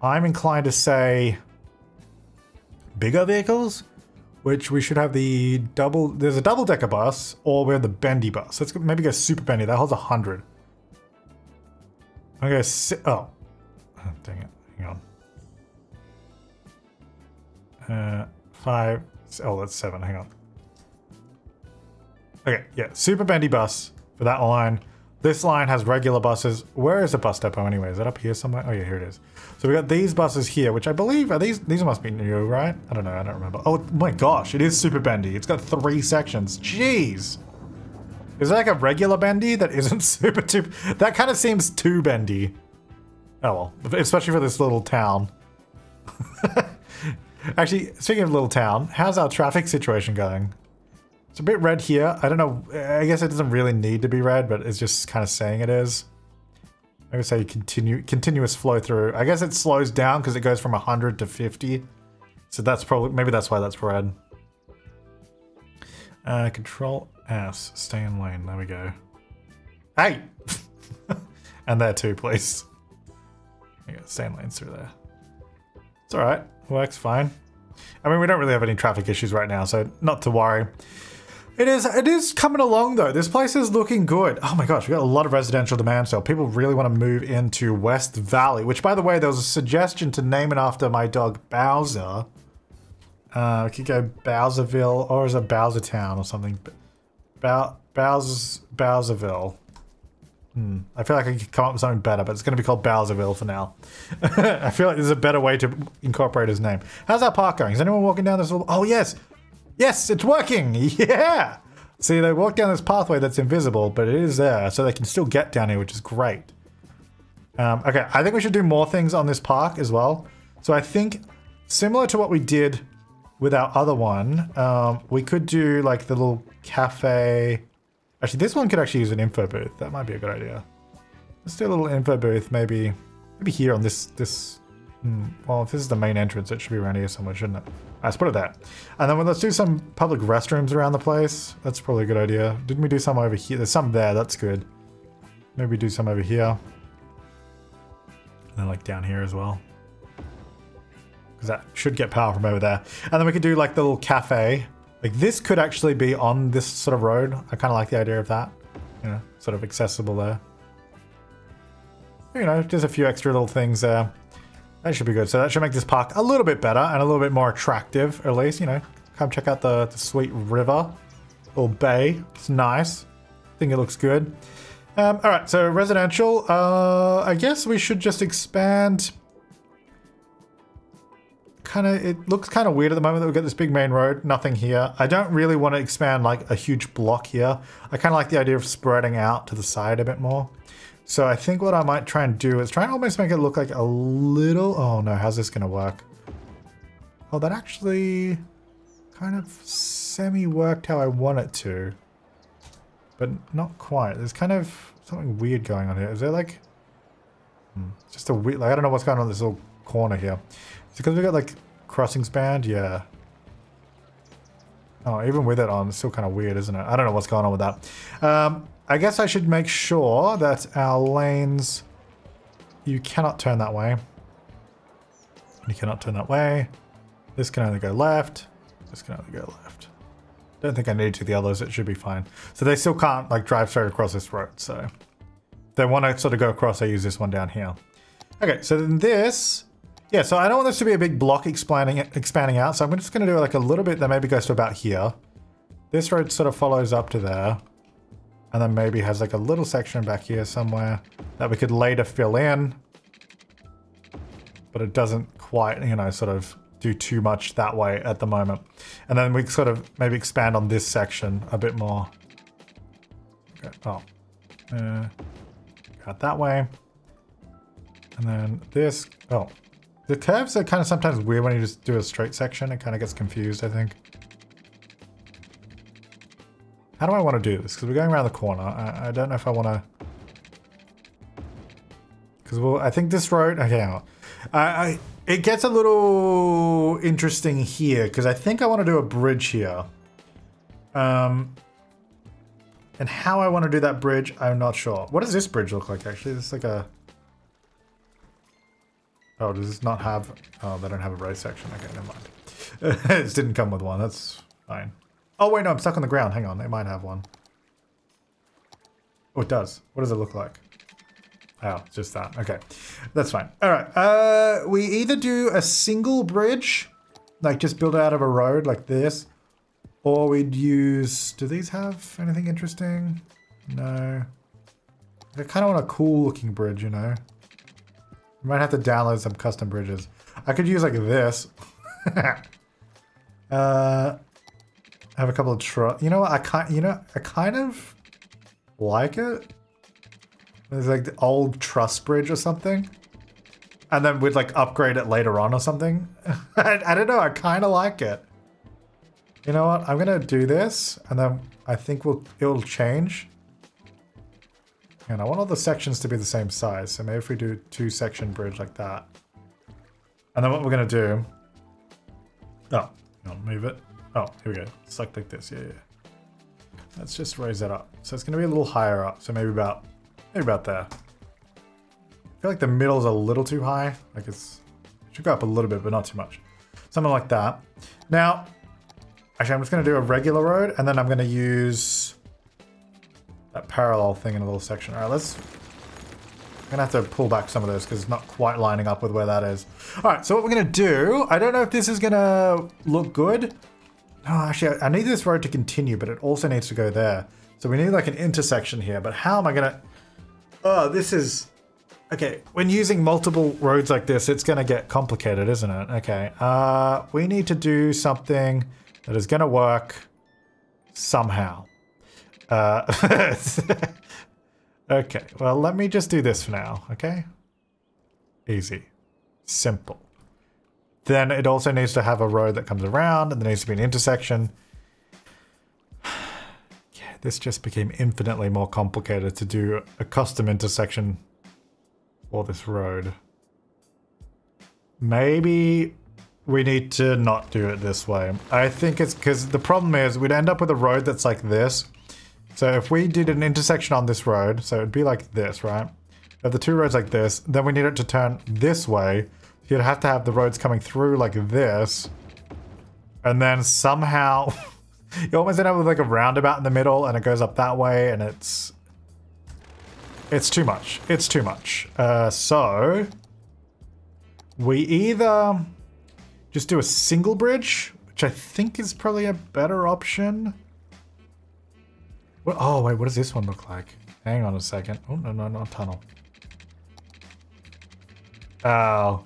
I'm inclined to say bigger vehicles, which we should have the double, there's a double decker bus, or we have the bendy bus. Let's maybe go super bendy. That holds 100. I'm gonna sit, oh. oh, *sighs* dang it, hang on. Uh, five, oh, that's seven, hang on. Okay, yeah, super bendy bus for that line. This line has regular buses. Where is the bus depot anyway? Is it up here somewhere? Oh yeah, here it is. So we got these buses here, which I believe are these. These must be new, right? I don't know. I don't remember. Oh my gosh, it is super bendy. It's got three sections. Jeez. Is there like a regular bendy that isn't *laughs* super too? That kind of seems too bendy. Oh well, especially for this little town. *laughs* Actually, speaking of little town, how's our traffic situation going? It's a bit red here. I don't know. I guess it doesn't really need to be red, but it's just kind of saying it is. I would say continue, continuous flow through. I guess it slows down because it goes from 100 to 50. So that's probably, maybe that's why that's red. Uh, control S, stay in lane. There we go. Hey! *laughs* and there too, please. Yeah, stay in lanes through there. It's alright. Works fine. I mean, we don't really have any traffic issues right now, so not to worry. It is it is coming along though. This place is looking good. Oh my gosh, we got a lot of residential demand so people really want to move into West Valley, which by the way, there was a suggestion to name it after my dog Bowser. Uh, we could go Bowserville, or is it Bowser Town or something? Bow Bowser's Bowserville. Hmm. I feel like I could come up with something better, but it's going to be called Bowserville for now. *laughs* I feel like there's a better way to incorporate his name. How's that park going? Is anyone walking down this little... Oh, yes! Yes, it's working! *laughs* Yeah! See, they walk down this pathway that's invisible, but it is there, so they can still get down here, which is great. Um, okay, I think we should do more things on this park as well. So I think, similar to what we did with our other one, um, we could do like the little cafe Actually, this one could actually use an info booth. That might be a good idea. Let's do a little info booth, maybe maybe here on this this. Hmm, well, if this is the main entrance, it should be around here somewhere, shouldn't it? Let's put it there. And then let's do some public restrooms around the place. That's probably a good idea. Didn't we do some over here? There's some there. That's good. Maybe do some over here. And then like down here as well. Because that should get power from over there. And then we could do like the little cafe like this could actually be on this sort of road. I kind of like the idea of that. You know, sort of accessible there. You know, just a few extra little things there. That should be good. So that should make this park a little bit better and a little bit more attractive, at least, you know. Come check out the, the sweet river or bay. It's nice. I think it looks good. Um, all right, so residential. Uh, I guess we should just expand kind of, it looks kind of weird at the moment that we've got this big main road, nothing here. I don't really want to expand like a huge block here. I kind of like the idea of spreading out to the side a bit more. So I think what I might try and do is try and almost make it look like a little, oh no, how's this going to work? Oh, that actually kind of semi-worked how I want it to. But not quite. There's kind of something weird going on here. Is there like... Hmm, just a weird... Like, I don't know what's going on in this little corner here. It because we got like crossings banned? Yeah. Oh, even with it on, it's still kind of weird, isn't it? I don't know what's going on with that. Um, I guess I should make sure that our lanes... You cannot turn that way. You cannot turn that way. This can only go left. This can only go left. Don't think I need to the others. It should be fine. So they still can't like drive straight across this road. So they want to sort of go across. I use this one down here. Okay, so then this yeah, so I don't want this to be a big block expanding expanding out, so I'm just going to do like a little bit that maybe goes to about here. This road sort of follows up to there. And then maybe has like a little section back here somewhere that we could later fill in. But it doesn't quite, you know, sort of do too much that way at the moment. And then we sort of maybe expand on this section a bit more. Okay. Oh. Uh, got that way. And then this. Oh, the curves are kind of sometimes weird when you just do a straight section. It kind of gets confused, I think. How do I want to do this? Because we're going around the corner. I, I don't know if I want to... Because well, I think this road... Okay, I, I, it gets a little interesting here because I think I want to do a bridge here. Um, and how I want to do that bridge, I'm not sure. What does this bridge look like, actually? It's like a... Oh, does this not have... Oh, they don't have a race section. Okay, never mind. *laughs* it didn't come with one. That's fine. Oh, wait, no, I'm stuck on the ground. Hang on, they might have one. Oh, it does. What does it look like? Oh, just that. Okay, that's fine. All right, uh, we either do a single bridge, like just build it out of a road like this, or we'd use... Do these have anything interesting? No. I kind of want a cool looking bridge, you know? I might have to download some custom bridges. I could use like this. *laughs* uh, have a couple of tr. You know what? I kind. You know, I kind of like it. It's like the old truss bridge or something, and then we'd like upgrade it later on or something. *laughs* I, I don't know. I kind of like it. You know what? I'm gonna do this, and then I think we'll it'll change. And I want all the sections to be the same size, so maybe if we do two section bridge like that. And then what we're gonna do... Oh, no, move it. Oh, here we go. Select like this, yeah, yeah. Let's just raise that up. So it's gonna be a little higher up, so maybe about, maybe about there. I feel like the middle's a little too high. Like it's, it should go up a little bit, but not too much. Something like that. Now, actually I'm just gonna do a regular road, and then I'm gonna use that parallel thing in a little section. All right, let's I'm gonna have to pull back some of those because it's not quite lining up with where that is. All right, so what we're gonna do, I don't know if this is gonna look good. No, actually, I need this road to continue, but it also needs to go there. So we need like an intersection here, but how am I gonna... Oh, this is... Okay, when using multiple roads like this, it's gonna get complicated, isn't it? Okay, uh, we need to do something that is gonna work somehow. Uh, *laughs* okay, well, let me just do this for now, okay? Easy. Simple. Then it also needs to have a road that comes around, and there needs to be an intersection. *sighs* yeah, this just became infinitely more complicated to do a custom intersection for this road. Maybe we need to not do it this way. I think it's because the problem is we'd end up with a road that's like this. So if we did an intersection on this road, so it'd be like this, right? If the two roads like this, then we need it to turn this way. You'd have to have the roads coming through like this. And then somehow *laughs* you almost end up with like a roundabout in the middle and it goes up that way and it's it's too much. It's too much. Uh, so we either just do a single bridge, which I think is probably a better option. What, oh, wait, what does this one look like? Hang on a second. Oh, no, no, no, tunnel. Oh.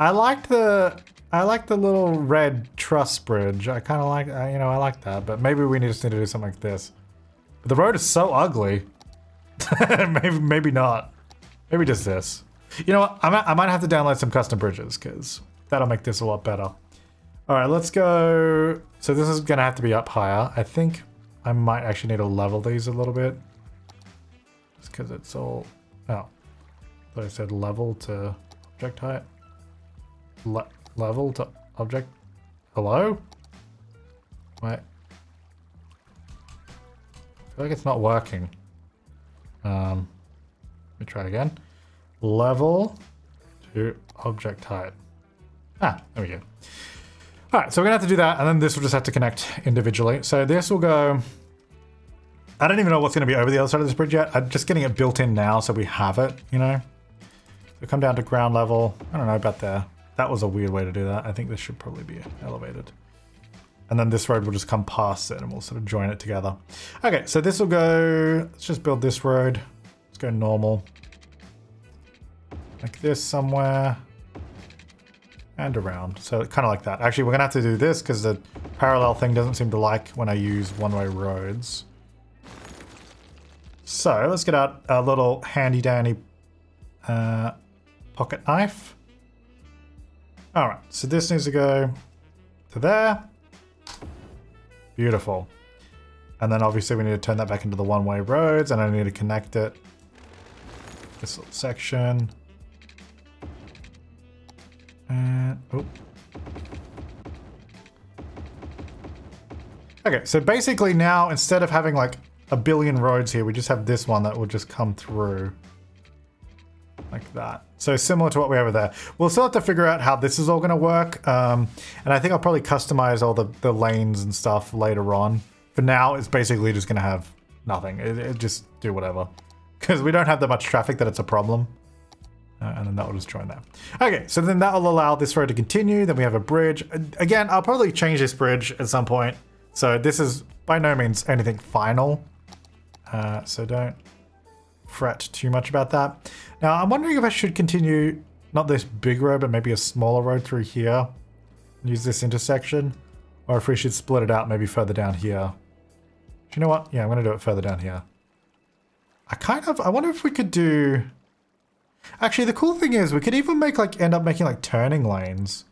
I like the... I like the little red truss bridge. I kind of like, you know, I like that. But maybe we just need to do something like this. The road is so ugly. *laughs* maybe, maybe not. Maybe just this. You know what? I might, I might have to download some custom bridges because that'll make this a lot better. All right, let's go. So this is going to have to be up higher. I think I might actually need to level these a little bit. Just because it's all... Oh. I said level to object height. Le level to object... Hello? Wait. I feel like it's not working. Um, let me try again. Level to object height. Ah, there we go. All right, so we're gonna have to do that, and then this will just have to connect individually. So this will go... I don't even know what's gonna be over the other side of this bridge yet. I'm just getting it built in now so we have it, you know? So come down to ground level. I don't know about there. That was a weird way to do that. I think this should probably be elevated. And then this road will just come past it and we'll sort of join it together. Okay, so this will go, let's just build this road. Let's go normal. Like this somewhere and around. So kind of like that. Actually, we're to have to do this because the parallel thing doesn't seem to like when I use one-way roads. So let's get out a little handy dandy uh, pocket knife. All right, so this needs to go to there. Beautiful. And then obviously we need to turn that back into the one-way roads and I need to connect it. This little section. And, oh. Okay, so basically now, instead of having like a billion roads here, we just have this one that will just come through. Like that. So similar to what we have over there. We'll still have to figure out how this is all going to work. Um, and I think I'll probably customize all the, the lanes and stuff later on. For now, it's basically just going to have nothing. It, it just do whatever. Because we don't have that much traffic that it's a problem. Uh, and then that will just join there. Okay, so then that will allow this road to continue. Then we have a bridge. Again, I'll probably change this bridge at some point. So this is by no means anything final. Uh, so don't fret too much about that. Now, I'm wondering if I should continue, not this big road, but maybe a smaller road through here. Use this intersection. Or if we should split it out maybe further down here. Do you know what? Yeah, I'm going to do it further down here. I kind of, I wonder if we could do... Actually, the cool thing is we could even make like end up making like turning lanes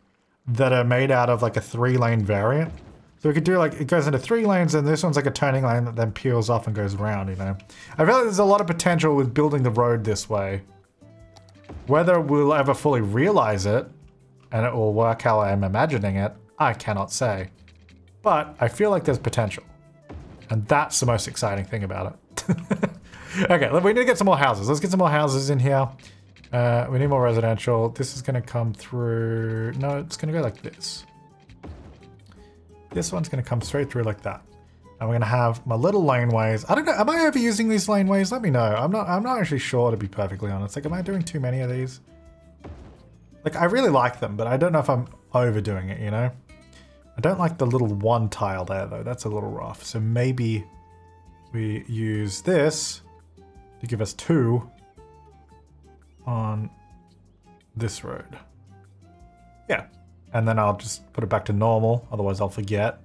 that are made out of like a three lane variant. So we could do like, it goes into three lanes and this one's like a turning lane that then peels off and goes around, you know. I feel like there's a lot of potential with building the road this way. Whether we'll ever fully realize it and it will work how I'm imagining it, I cannot say. But I feel like there's potential. And that's the most exciting thing about it. *laughs* okay, we need to get some more houses. Let's get some more houses in here. Uh, we need more residential. This is going to come through... No, it's going to go like this. This one's going to come straight through like that. And we're gonna have my little laneways. I don't know. Am I overusing these laneways? Let me know. I'm not. I'm not actually sure to be perfectly honest. Like, am I doing too many of these? Like, I really like them, but I don't know if I'm overdoing it. You know. I don't like the little one tile there though. That's a little rough. So maybe we use this to give us two on this road. And then I'll just put it back to normal. Otherwise I'll forget.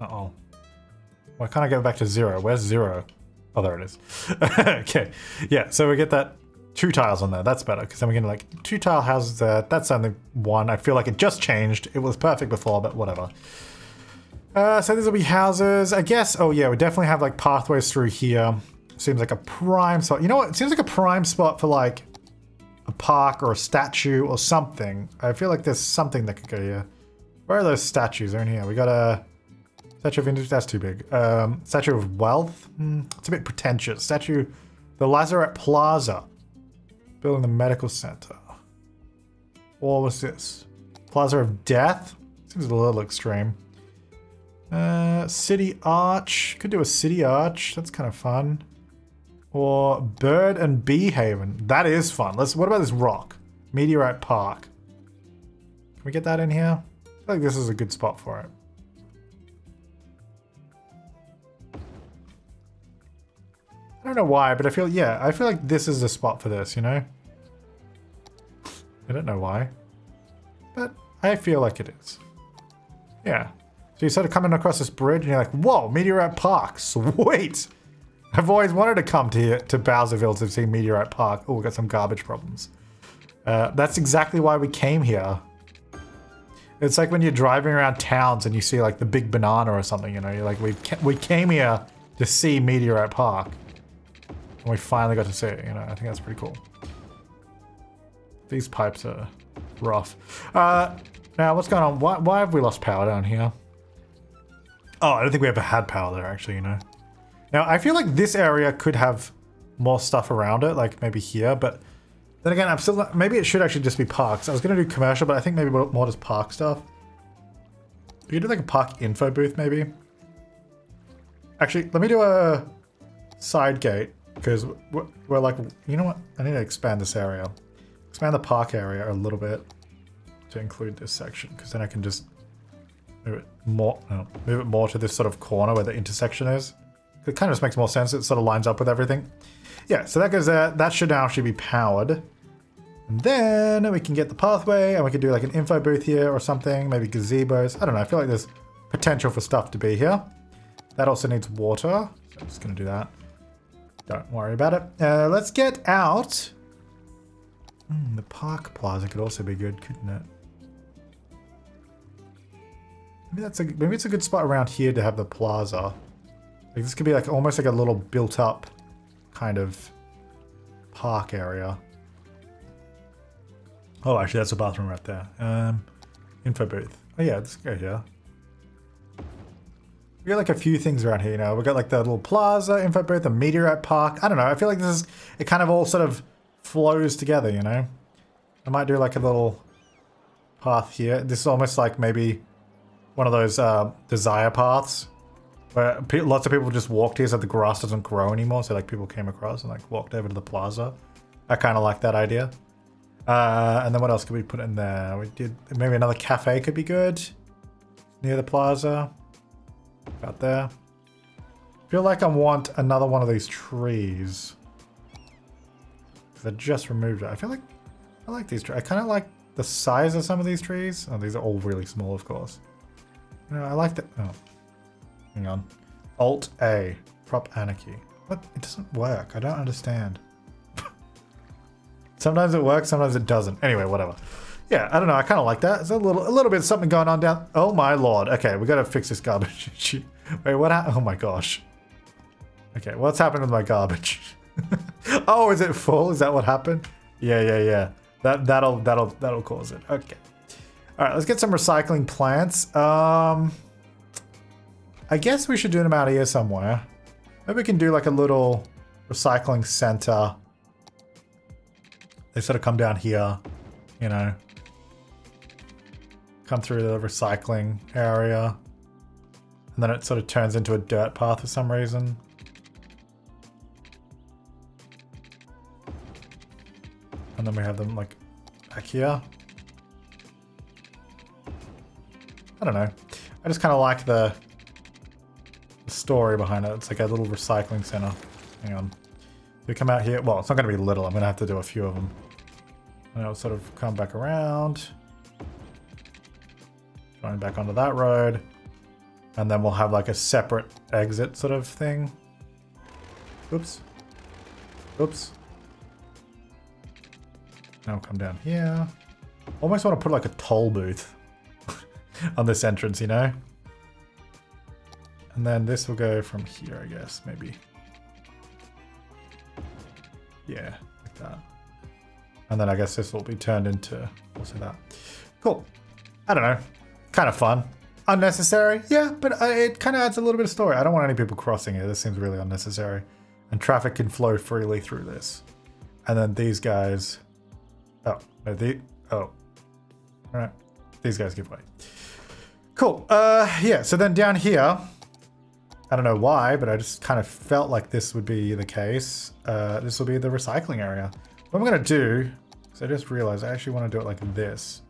Uh-oh. Why can't I go back to zero? Where's zero? Oh, there it is. *laughs* okay. Yeah, so we get that two tiles on there. That's better, because then we can like two tile houses there. That's only one. I feel like it just changed. It was perfect before, but whatever. Uh, so these will be houses. I guess, oh yeah, we definitely have like pathways through here. Seems like a prime spot. You know what? It seems like a prime spot for like a park or a statue or something. I feel like there's something that could go here. Where are those statues? They're in here. We got a statue of industry. That's too big. Um, statue of wealth. Mm, it's a bit pretentious. Statue, the Lazaret Plaza, building the medical center. What was this? Plaza of Death. Seems a little extreme. Uh, city Arch. Could do a City Arch. That's kind of fun. Or Bird and Bee Haven. That is fun. Let's. What about this rock? Meteorite Park. Can we get that in here? I feel like this is a good spot for it. I don't know why, but I feel, yeah, I feel like this is the spot for this, you know? I don't know why. But I feel like it is. Yeah. So you started coming across this bridge and you're like, whoa, Meteorite Park, sweet! I've always wanted to come to to Bowserville to see Meteorite Park. Oh, we got some garbage problems. Uh, that's exactly why we came here. It's like when you're driving around towns and you see like the big banana or something, you know, you're like, we, we came here to see Meteorite Park. And we finally got to see it, you know, I think that's pretty cool. These pipes are rough. Uh, now, what's going on? Why, why have we lost power down here? Oh, I don't think we ever had power there, actually, you know. Now, I feel like this area could have more stuff around it, like maybe here, but then again, I'm still not, maybe it should actually just be parks. I was going to do commercial, but I think maybe more just park stuff. We could do like a park info booth, maybe. Actually, let me do a side gate, because we're, we're like, you know what? I need to expand this area. Expand the park area a little bit to include this section, because then I can just move it more, no, move it more to this sort of corner where the intersection is. It kind of just makes more sense. It sort of lines up with everything. Yeah, so that goes there. That should now actually be powered. And then we can get the pathway and we can do like an info booth here or something. Maybe gazebos. I don't know. I feel like there's potential for stuff to be here. That also needs water. So I'm just going to do that. Don't worry about it. Uh, let's get out. Mm, the park plaza could also be good, couldn't it? Maybe that's a maybe it's a good spot around here to have the plaza. Like this could be like almost like a little built up kind of park area. Oh, actually, that's a bathroom right there. Um, info booth. Oh yeah, let's go here. We got like a few things around here, you know. We got like the little plaza, info booth, the meteorite park. I don't know. I feel like this is it kind of all sort of flows together, you know. I might do like a little path here. This is almost like maybe one of those uh, desire paths where lots of people just walked here so the grass doesn't grow anymore. So like people came across and like walked over to the plaza. I kind of like that idea. Uh, and then what else could we put in there? We did maybe another cafe could be good near the plaza. About there. Feel like I want another one of these trees. I just removed it. I feel like I like these trees. I kind of like the size of some of these trees. Oh, these are all really small, of course. You know, I like that. Oh, Hang on. Alt A. Prop anarchy. What? It doesn't work. I don't understand. *laughs* sometimes it works, sometimes it doesn't. Anyway, whatever. Yeah, I don't know. I kind of like that. It's a little, a little bit something going on down. Oh my lord. Okay, we got to fix this garbage. *laughs* Wait, what? oh my gosh. Okay, what's happened with my garbage? *laughs* oh, is it full? Is that what happened? Yeah, yeah, yeah. That that'll that'll that'll cause it. Okay. All right, let's get some recycling plants. Um. I guess we should do them out here somewhere. Maybe we can do like a little recycling center. They sort of come down here, you know. Come through the recycling area. And then it sort of turns into a dirt path for some reason. And then we have them like back here. I don't know. I just kind of like the, the story behind it. It's like a little recycling center. Hang on. We come out here. Well, it's not going to be little. I'm going to have to do a few of them. And it'll sort of come back around. Going back onto that road. And then we'll have like a separate exit sort of thing. Oops. Oops. Now come down here. Almost want to put like a toll booth *laughs* on this entrance, you know? And then this will go from here, I guess, maybe. Yeah, like that. And then I guess this will be turned into also that. Cool. I don't know. Kind of fun. Unnecessary? Yeah, but it kind of adds a little bit of story. I don't want any people crossing here. This seems really unnecessary. And traffic can flow freely through this. And then these guys... Oh, no, the... Oh. All right. These guys give way. Cool. Uh, yeah, so then down here... I don't know why, but I just kind of felt like this would be the case. Uh, this will be the recycling area. What I'm going to do, so I just realized I actually want to do it like this.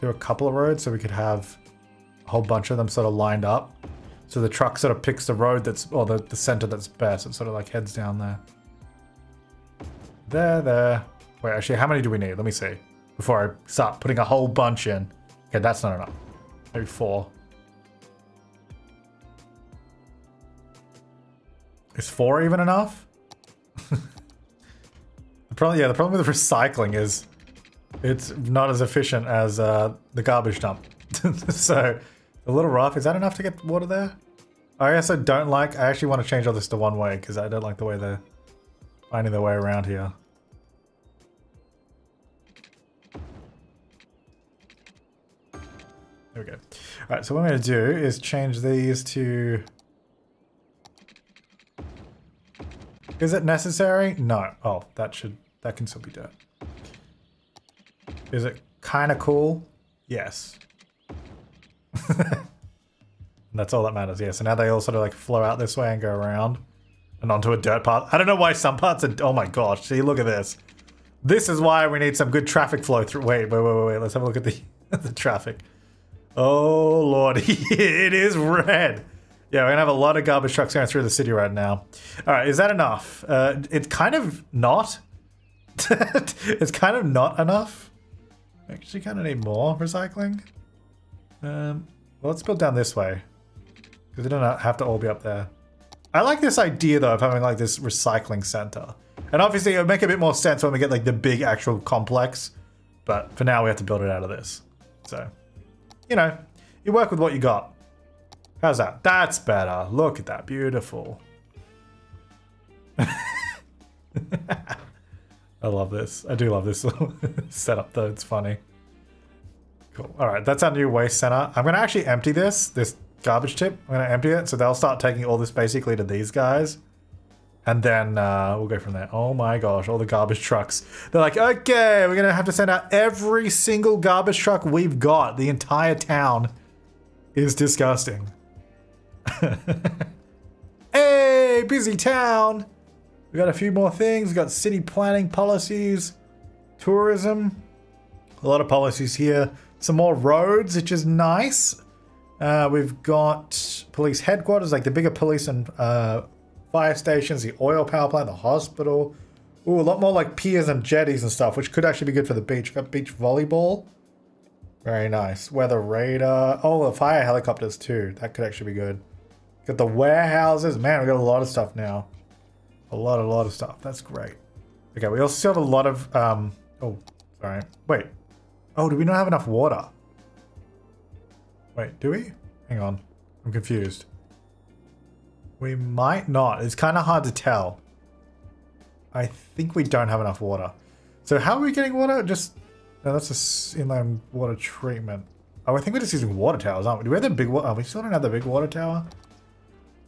Do a couple of roads so we could have a whole bunch of them sort of lined up. So the truck sort of picks the road that's, or the, the center that's best. It sort of like heads down there. There, there. Wait, actually, how many do we need? Let me see. Before I start putting a whole bunch in. Okay, that's not enough. Maybe four. Is four even enough? *laughs* the problem, yeah, the problem with recycling is it's not as efficient as uh, the garbage dump. *laughs* so a little rough. Is that enough to get water there? I guess I don't like. I actually want to change all this to one way because I don't like the way they're finding their way around here. There we go. All right, so what I'm going to do is change these to Is it necessary? No. Oh, that should, that can still be done. Is it kind of cool? Yes. *laughs* that's all that matters, yeah. So now they all sort of like flow out this way and go around and onto a dirt path. I don't know why some parts are, oh my gosh, see, look at this. This is why we need some good traffic flow through. Wait, wait, wait, wait, wait. Let's have a look at the, *laughs* the traffic. Oh, Lord, *laughs* it is red. Yeah, we're gonna have a lot of garbage trucks going through the city right now. All right, is that enough? Uh, it's kind of not. *laughs* it's kind of not enough. Actually, kind of need more recycling. Um, well, let's build down this way because they don't have to all be up there. I like this idea though of having like this recycling center, and obviously it would make a bit more sense when we get like the big actual complex. But for now, we have to build it out of this. So, you know, you work with what you got. How's that? That's better. Look at that. Beautiful. *laughs* I love this. I do love this *laughs* setup though. It's funny. Cool. All right, that's our new waste center. I'm going to actually empty this, this garbage tip. I'm going to empty it. So they'll start taking all this basically to these guys. And then uh, we'll go from there. Oh my gosh, all the garbage trucks. They're like, okay, we're going to have to send out every single garbage truck we've got. The entire town is disgusting. *laughs* hey, busy town. We got a few more things. We got city planning policies, tourism, a lot of policies here. Some more roads, which is nice. Uh, we've got police headquarters, like the bigger police and uh, fire stations, the oil power plant, the hospital. Ooh, a lot more like piers and jetties and stuff, which could actually be good for the beach. Got beach volleyball. Very nice. Weather radar. Oh, the fire helicopters too. That could actually be good. Got the warehouses. Man, we got a lot of stuff now. A lot, a lot of stuff. That's great. Okay, we also have a lot of, um, oh, sorry. Wait. Oh, do we not have enough water? Wait, do we? Hang on. I'm confused. We might not. It's kind of hard to tell. I think we don't have enough water. So how are we getting water? Just, no, that's a inland water treatment. Oh, I think we're just using water towers, aren't we? Do we have the big? Oh, we still don't have the big water tower.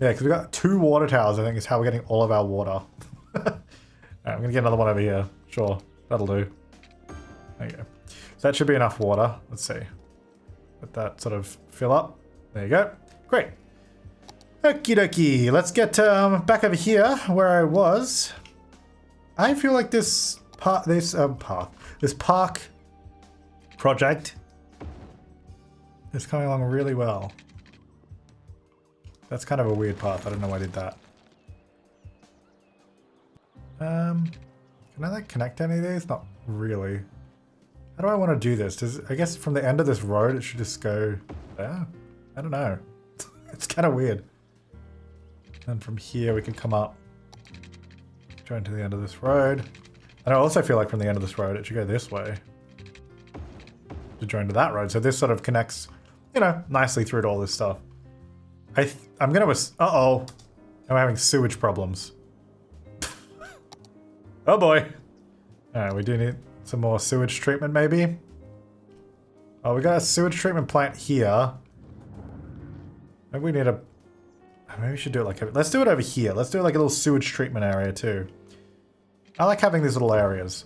Yeah, because we've got two water towers, I think, is how we're getting all of our water. *laughs* I'm going to get another one over here. Sure, that'll do. There you go. So that should be enough water. Let's see. Let that sort of fill up. There you go. Great. Okie dokie. Let's get um, back over here where I was. I feel like this park, this um, park, this park project is coming along really well. That's kind of a weird path. I don't know why I did that. Um, can I like connect any of these? Not really. How do I want to do this? Does I guess from the end of this road it should just go there? I don't know. *laughs* it's kind of weird. And from here we can come up, join to the end of this road. And I also feel like from the end of this road it should go this way to join to that road. So this sort of connects, you know, nicely through to all this stuff. I I'm gonna, uh-oh, I'm having sewage problems. *laughs* oh boy. All right, we do need some more sewage treatment maybe. Oh, we got a sewage treatment plant here. Maybe we need a... Maybe we should do it like... Let's do it over here. Let's do like a little sewage treatment area too. I like having these little areas.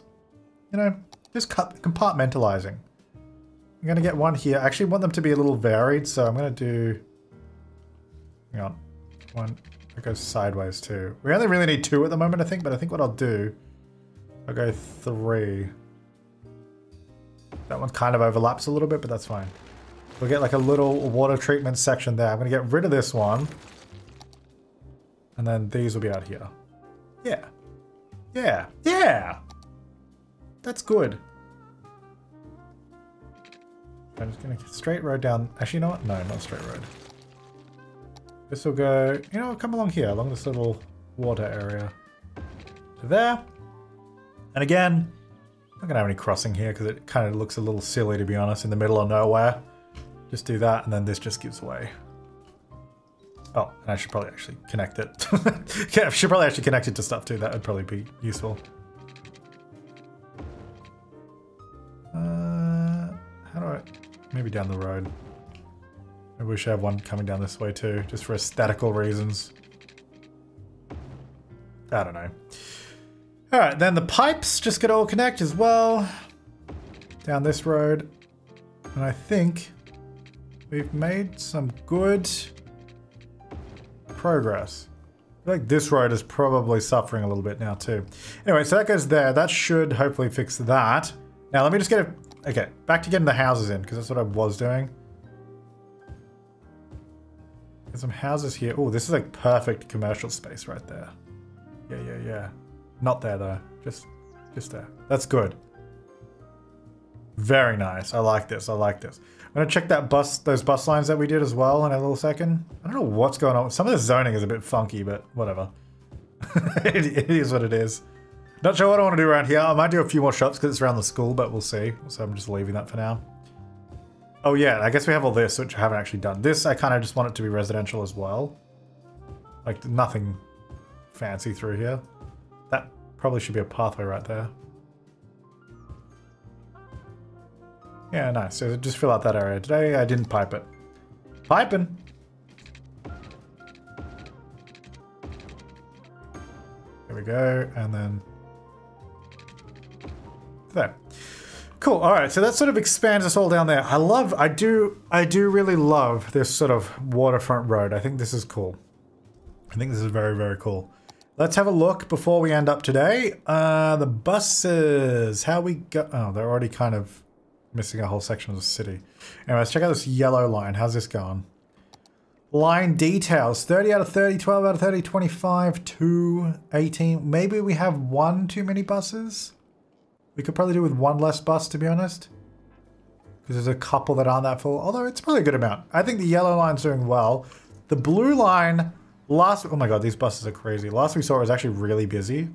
You know, just compartmentalizing. I'm going to get one here. I actually want them to be a little varied, so I'm going to do... Hang on. One that goes sideways too. We only really need two at the moment, I think, but I think what I'll do... I'll go three. That one kind of overlaps a little bit, but that's fine. We'll get like a little water treatment section there. I'm going to get rid of this one. And then these will be out here. Yeah. Yeah. Yeah! That's good. I'm just going to straight road down. Actually, you know what? No, not straight road. This will go, you know, come along here, along this little water area. To there. And again, I'm not going to have any crossing here because it kind of looks a little silly, to be honest, in the middle of nowhere. Just do that, and then this just gives way. Oh, and I should probably actually connect it. *laughs* yeah, I should probably actually connect it to stuff too. That would probably be useful. Uh, how do I... Maybe down the road. Maybe we should have one coming down this way too, just for aesthetical reasons. I don't know. Alright, then the pipes just get all connect as well. Down this road. And I think we've made some good progress. I think this road is probably suffering a little bit now too. Anyway, so that goes there. That should hopefully fix that. Now let me just get a... Okay, back to getting the houses in, because that's what I was doing. Some houses here. Oh, this is like perfect commercial space right there. Yeah, yeah, yeah. Not there though. Just, just there. That's good. Very nice. I like this. I like this. I'm gonna check that bus, those bus lines that we did as well in a little second. I don't know what's going on. Some of the zoning is a bit funky, but whatever. *laughs* it, it is what it is. Not sure what I want to do around here. I might do a few more shops because it's around the school, but we'll see. So I'm just leaving that for now. Oh yeah, I guess we have all this, which I haven't actually done. This, I kind of just want it to be residential as well. Like, nothing fancy through here. That probably should be a pathway right there. Yeah, nice. So just fill out that area. Today I didn't pipe it. Piping! There we go, and then... There. Cool, alright, so that sort of expands us all down there. I love, I do, I do really love this sort of waterfront road. I think this is cool. I think this is very, very cool. Let's have a look before we end up today. Uh, the buses, how we go, oh, they're already kind of missing a whole section of the city. Anyway, let's check out this yellow line. How's this going? Line details, 30 out of 30, 12 out of 30, 25 2, 18. Maybe we have one too many buses? We could probably do with one less bus, to be honest. Because there's a couple that aren't that full. Although, it's probably a good amount. I think the yellow line's doing well. The blue line Last, oh my god, these buses are crazy. Last we saw it was actually really busy.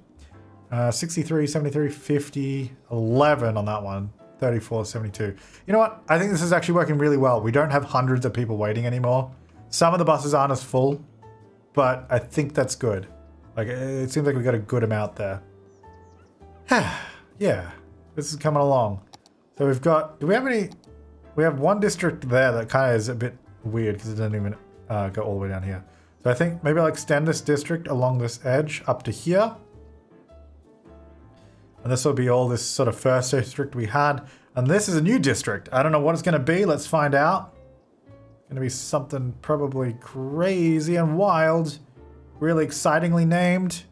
Uh, 63, 73, 50, 11 on that one. 34, 72. You know what? I think this is actually working really well. We don't have hundreds of people waiting anymore. Some of the buses aren't as full, but I think that's good. Like, it seems like we got a good amount there. *sighs* yeah, this is coming along. So we've got, do we have any, we have one district there that kind of is a bit weird because it doesn't even uh, go all the way down here. So I think maybe I'll extend this district along this edge up to here. And this will be all this sort of first district we had. And this is a new district. I don't know what it's going to be. Let's find out. Gonna be something probably crazy and wild. Really excitingly named.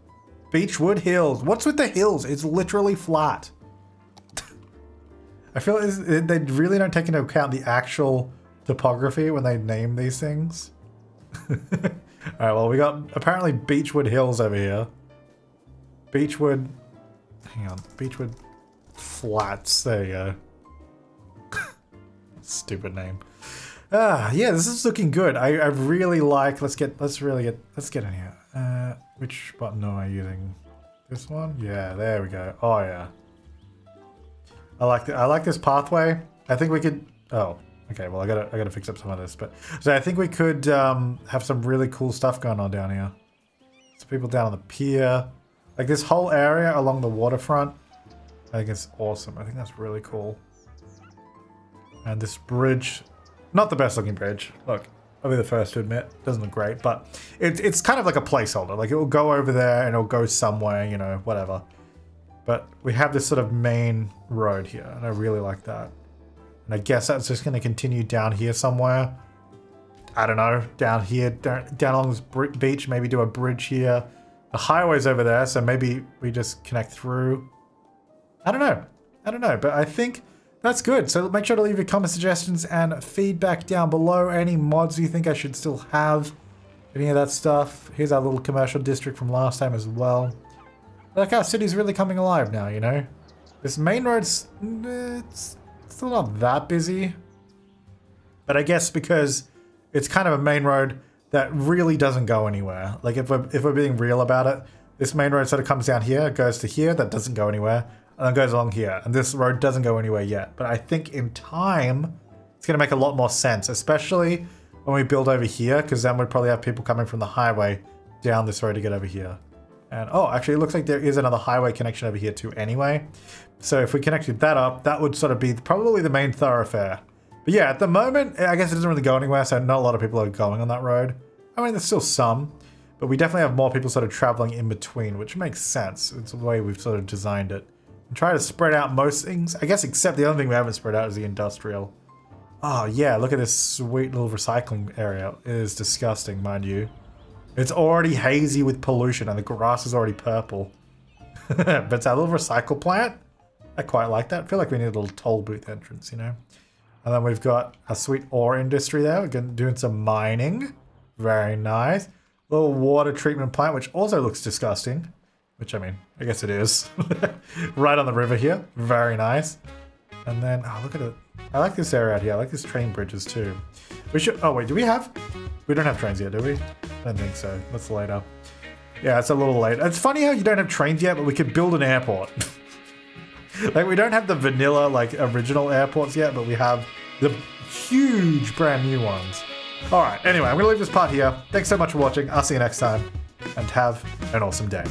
Beechwood Hills. What's with the hills? It's literally flat. I feel like they really don't take into account the actual topography when they name these things. *laughs* Alright, well, we got apparently Beechwood Hills over here. Beechwood. Hang on. Beechwood Flats. There you go. *laughs* Stupid name. Ah, yeah, this is looking good. I, I really like. Let's get. Let's really get. Let's get in here. Uh, which button am I using? This one? Yeah, there we go. Oh yeah. I like the, I like this pathway. I think we could. Oh, okay. Well, I gotta I gotta fix up some of this. But so I think we could um, have some really cool stuff going on down here. Some people down on the pier, like this whole area along the waterfront. I think it's awesome. I think that's really cool. And this bridge, not the best looking bridge. Look, I'll be the first to admit, doesn't look great, but it, it's kind of like a placeholder. Like it will go over there and it'll go somewhere, you know, whatever. But we have this sort of main road here, and I really like that. And I guess that's just going to continue down here somewhere. I don't know, down here, down, down along this beach, maybe do a bridge here. The highway's over there, so maybe we just connect through. I don't know. I don't know, but I think that's good. So make sure to leave your comment suggestions and feedback down below. Any mods you think I should still have. Any of that stuff. Here's our little commercial district from last time as well. Like our city's really coming alive now, you know? This main road's it's still not that busy. But I guess because it's kind of a main road that really doesn't go anywhere. Like if we're if we're being real about it, this main road sort of comes down here, goes to here, that doesn't go anywhere, and then goes along here. And this road doesn't go anywhere yet. But I think in time, it's gonna make a lot more sense, especially when we build over here, because then we'd probably have people coming from the highway down this road to get over here. And oh, actually, it looks like there is another highway connection over here too anyway. So if we connected that up, that would sort of be probably the main thoroughfare. But yeah, at the moment, I guess it doesn't really go anywhere, so not a lot of people are going on that road. I mean, there's still some, but we definitely have more people sort of traveling in between, which makes sense. It's the way we've sort of designed it. And try to spread out most things, I guess except the only thing we haven't spread out is the industrial. Oh yeah, look at this sweet little recycling area. It is disgusting, mind you. It's already hazy with pollution and the grass is already purple. *laughs* but it's our little recycle plant. I quite like that. I feel like we need a little toll booth entrance, you know? And then we've got a sweet ore industry there. We're doing some mining. Very nice. Little water treatment plant, which also looks disgusting. Which, I mean, I guess it is. *laughs* right on the river here. Very nice. And then, oh, look at it. I like this area out here. I like these train bridges too. We should, oh wait, do we have, we don't have trains yet, do we? I don't think so. That's later. Yeah, it's a little late. It's funny how you don't have trains yet, but we could build an airport. *laughs* like, we don't have the vanilla, like, original airports yet, but we have the huge brand new ones. Alright, anyway, I'm going to leave this part here. Thanks so much for watching. I'll see you next time, and have an awesome day.